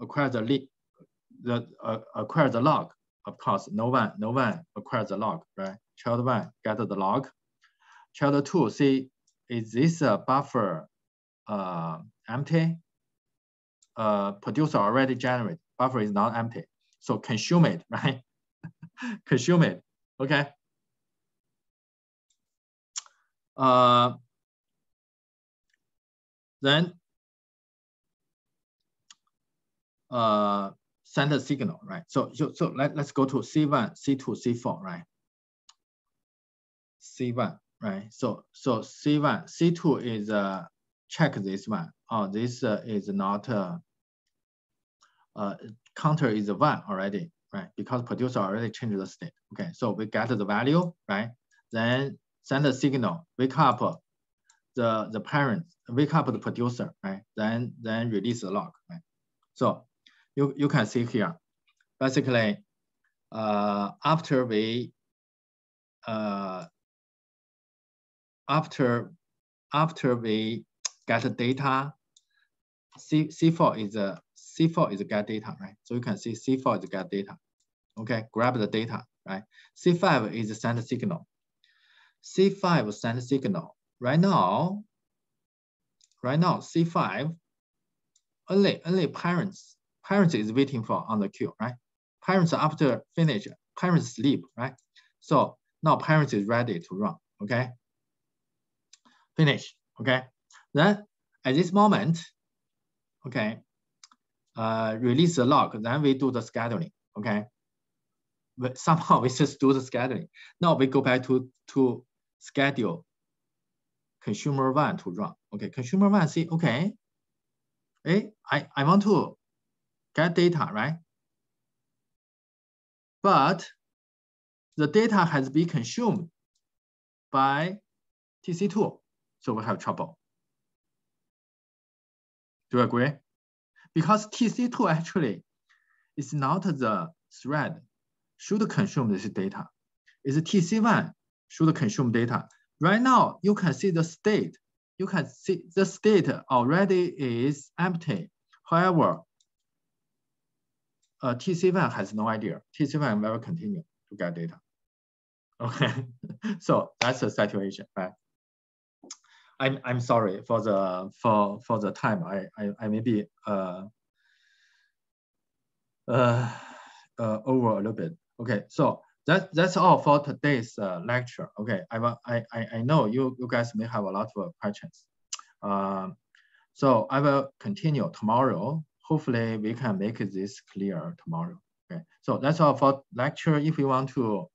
acquire the lead, the uh, acquire the lock. Of course, no one, no one acquires the lock, right? Child one get the lock. Child two see is this a buffer uh, empty? Uh, producer already generated. Buffer is not empty, so consume it, (laughs) right? consume it. Okay. Uh, then uh, send a signal, right? So, so, so let, let's go to C1, C2, C4, right? C1, right? So, so C1, C2 is uh, check this one. Oh, this uh, is not uh, uh, counter is one already right? Because producer already changed the state. Okay, so we get the value, right? Then send a signal, wake up the, the parent, wake up the producer, right? Then, then release the lock, right? So you, you can see here, basically, uh, after we, uh, after, after we get the data, C, C4 is a C4 is get data, right? So you can see C4 is get data. Okay, grab the data, right? C5 is send signal. C5 send signal. Right now, right now, C5, only, only parents, parents is waiting for on the queue, right? Parents after finish, parents sleep, right? So now parents is ready to run, okay? Finish, okay? Then at this moment, okay, uh, release the lock, then we do the scheduling, okay? But (laughs) somehow we just do the scheduling. Now we go back to, to schedule consumer one to run. Okay, consumer one say, okay, hey, I, I want to get data, right? But the data has been consumed by TC2, so we have trouble. Do you agree? Because TC2 actually is not the thread should consume this data. It's TC1 should consume data. Right now, you can see the state. You can see the state already is empty. However, uh, TC1 has no idea. TC1 will continue to get data. Okay, (laughs) so that's the situation, right? I'm I'm sorry for the for for the time. I I, I maybe uh, uh, uh, over a little bit. Okay, so that that's all for today's uh, lecture. Okay, I I I I know you you guys may have a lot of questions. Um, so I will continue tomorrow. Hopefully we can make this clear tomorrow. Okay, so that's all for lecture. If you want to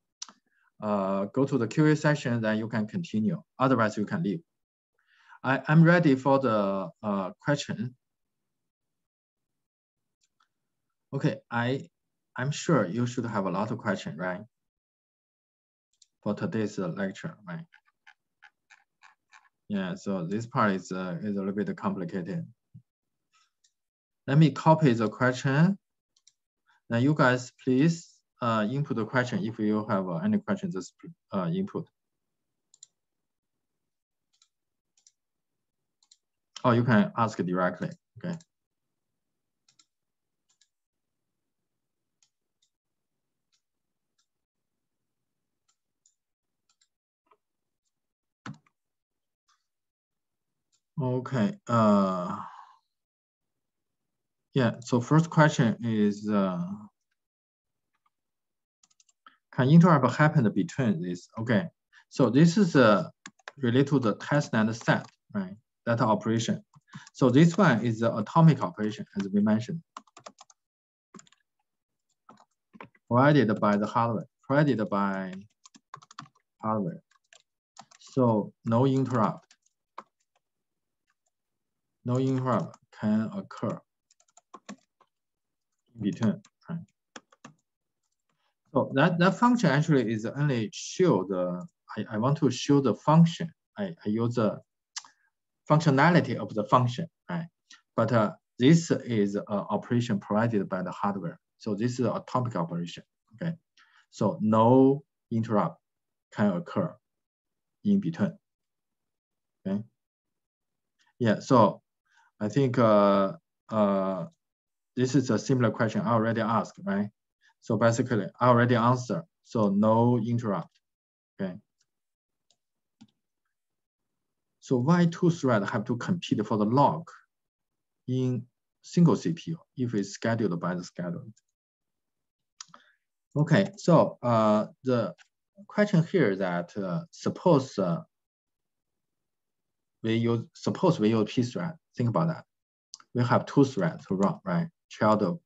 uh, go to the QA session, then you can continue. Otherwise, you can leave. I, I'm ready for the uh, question. Okay, I, I'm sure you should have a lot of questions, right? For today's lecture, right? Yeah, so this part is, uh, is a little bit complicated. Let me copy the question. Now you guys please uh, input the question if you have uh, any questions, just uh, input. Or you can ask directly, okay? Okay. Uh, yeah. So first question is, uh, can interrupt happen between this? Okay. So this is uh, related to the test and set, right? That operation. So this one is the atomic operation, as we mentioned, provided by the hardware, provided by hardware. So no interrupt no interrupt can occur in between. So that, that function actually is only show the, I, I want to show the function. I, I use the functionality of the function, right? But uh, this is an operation provided by the hardware. So this is a atomic operation, okay? So no interrupt can occur in between, okay? Yeah, so I think uh, uh, this is a similar question I already asked, right? So basically, I already answered. So no interrupt, okay? So why two threads have to compete for the lock in single CPU if it's scheduled by the scheduler? Okay, so uh, the question here that uh, suppose uh, we use suppose we use p thread Think about that. We have two threads to run, right? Child,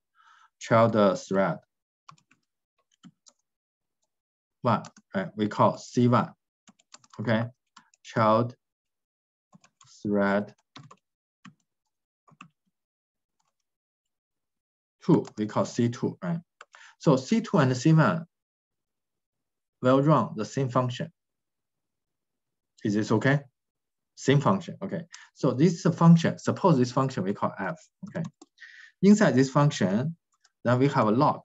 child thread one, right? We call C1, okay? Child thread two, we call C2, right? So C2 and C1 will run the same function. Is this okay? Same function, okay. So this is a function, suppose this function we call f, okay. Inside this function, then we have a lock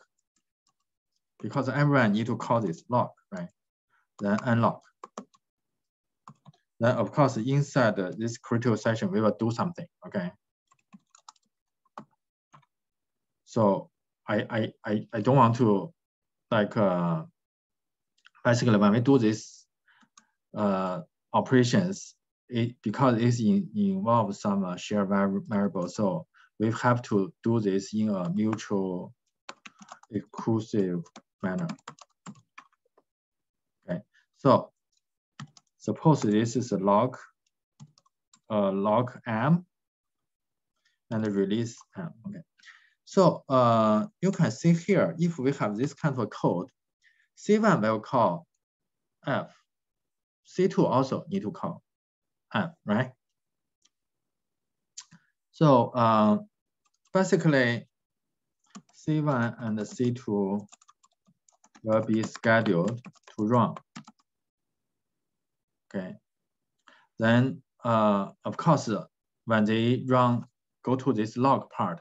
because everyone need to call this lock, right? Then unlock. Then of course, inside this critical section, we will do something, okay? So I, I, I, I don't want to like, uh, basically when we do this uh, operations, it because it in, involves some uh, shared variable, so we have to do this in a mutual exclusive manner. Okay, so suppose this is a lock, uh, lock m, and release m. Okay, so uh, you can see here if we have this kind of code, C1 will call f, C2 also need to call app, right? So uh, basically, C1 and C2 will be scheduled to run. Okay. Then, uh, of course, when they run, go to this lock part,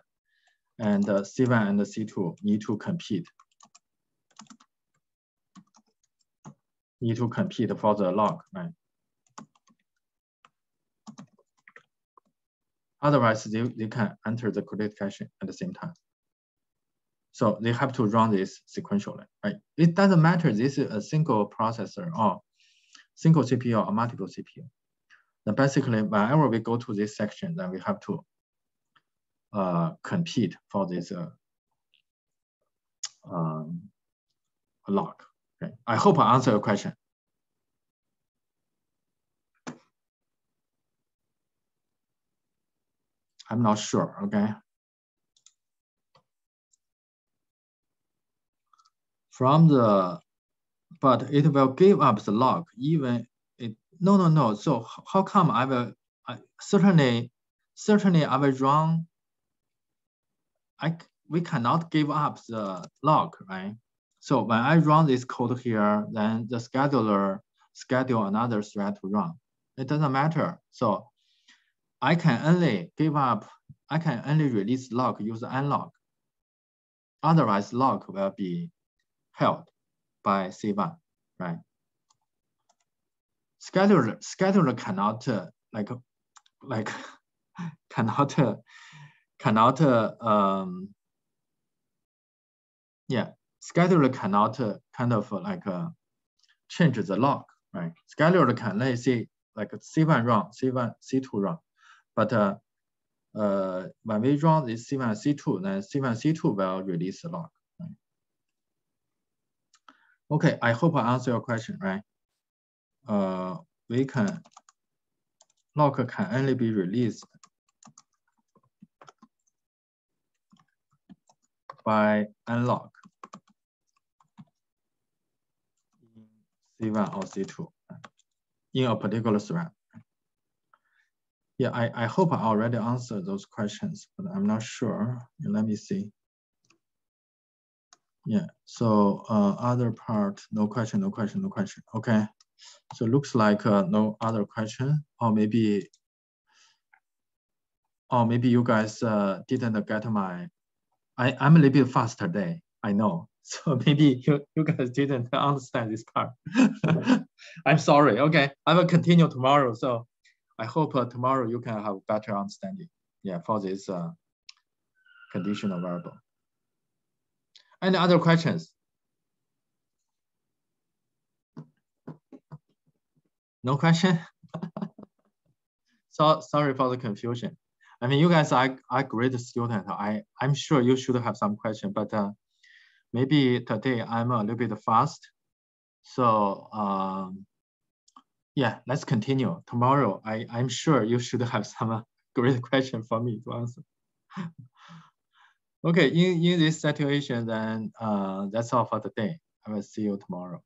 and uh, C1 and C2 need to compete. Need to compete for the lock, right? Otherwise, they, they can enter the correct cache at the same time. So they have to run this sequentially, right? It doesn't matter this is a single processor or single CPU or multiple CPU. Then basically, whenever we go to this section, then we have to uh, compete for this uh, um, lock. Okay. I hope I answer your question. I'm not sure, okay? From the, but it will give up the lock even it, no, no, no. So how come I will, I, certainly, certainly I will run, I, we cannot give up the lock, right? So when I run this code here, then the scheduler schedule another thread to run. It doesn't matter. So I can only give up, I can only release lock use unlock. Otherwise, lock will be held by C1, right? Scheduler, scheduler cannot uh, like, like (laughs) cannot, uh, cannot, um, yeah, scheduler cannot uh, kind of like uh, change the lock, right? Scheduler can let's say like C1 run, C1, C2 run, but uh, uh, when we run this C1 C2, then C1 C2 will release the lock. Okay, I hope I answer your question, right? Uh, we can lock can only be released by unlock C1 or C2 in a particular thread. Yeah, I, I hope I already answered those questions, but I'm not sure. Let me see. Yeah, so uh, other part, no question, no question, no question. Okay, so looks like uh, no other question, or maybe, or maybe you guys uh, didn't get my, I, I'm a little bit fast today, I know. (laughs) So maybe you, you guys didn't (laughs) understand this part. (laughs) I'm sorry, okay, I will continue tomorrow. So I hope uh, tomorrow you can have better understanding, yeah, for this uh, conditional variable. Any other questions? No question? (laughs) so sorry for the confusion. I mean, you guys are, are great students. I, I'm sure you should have some question, but uh, maybe today I'm a little bit fast. So um, yeah, let's continue. Tomorrow, I, I'm sure you should have some great (laughs) question for me to answer. Okay, in, in this situation, then uh, that's all for today. I will see you tomorrow.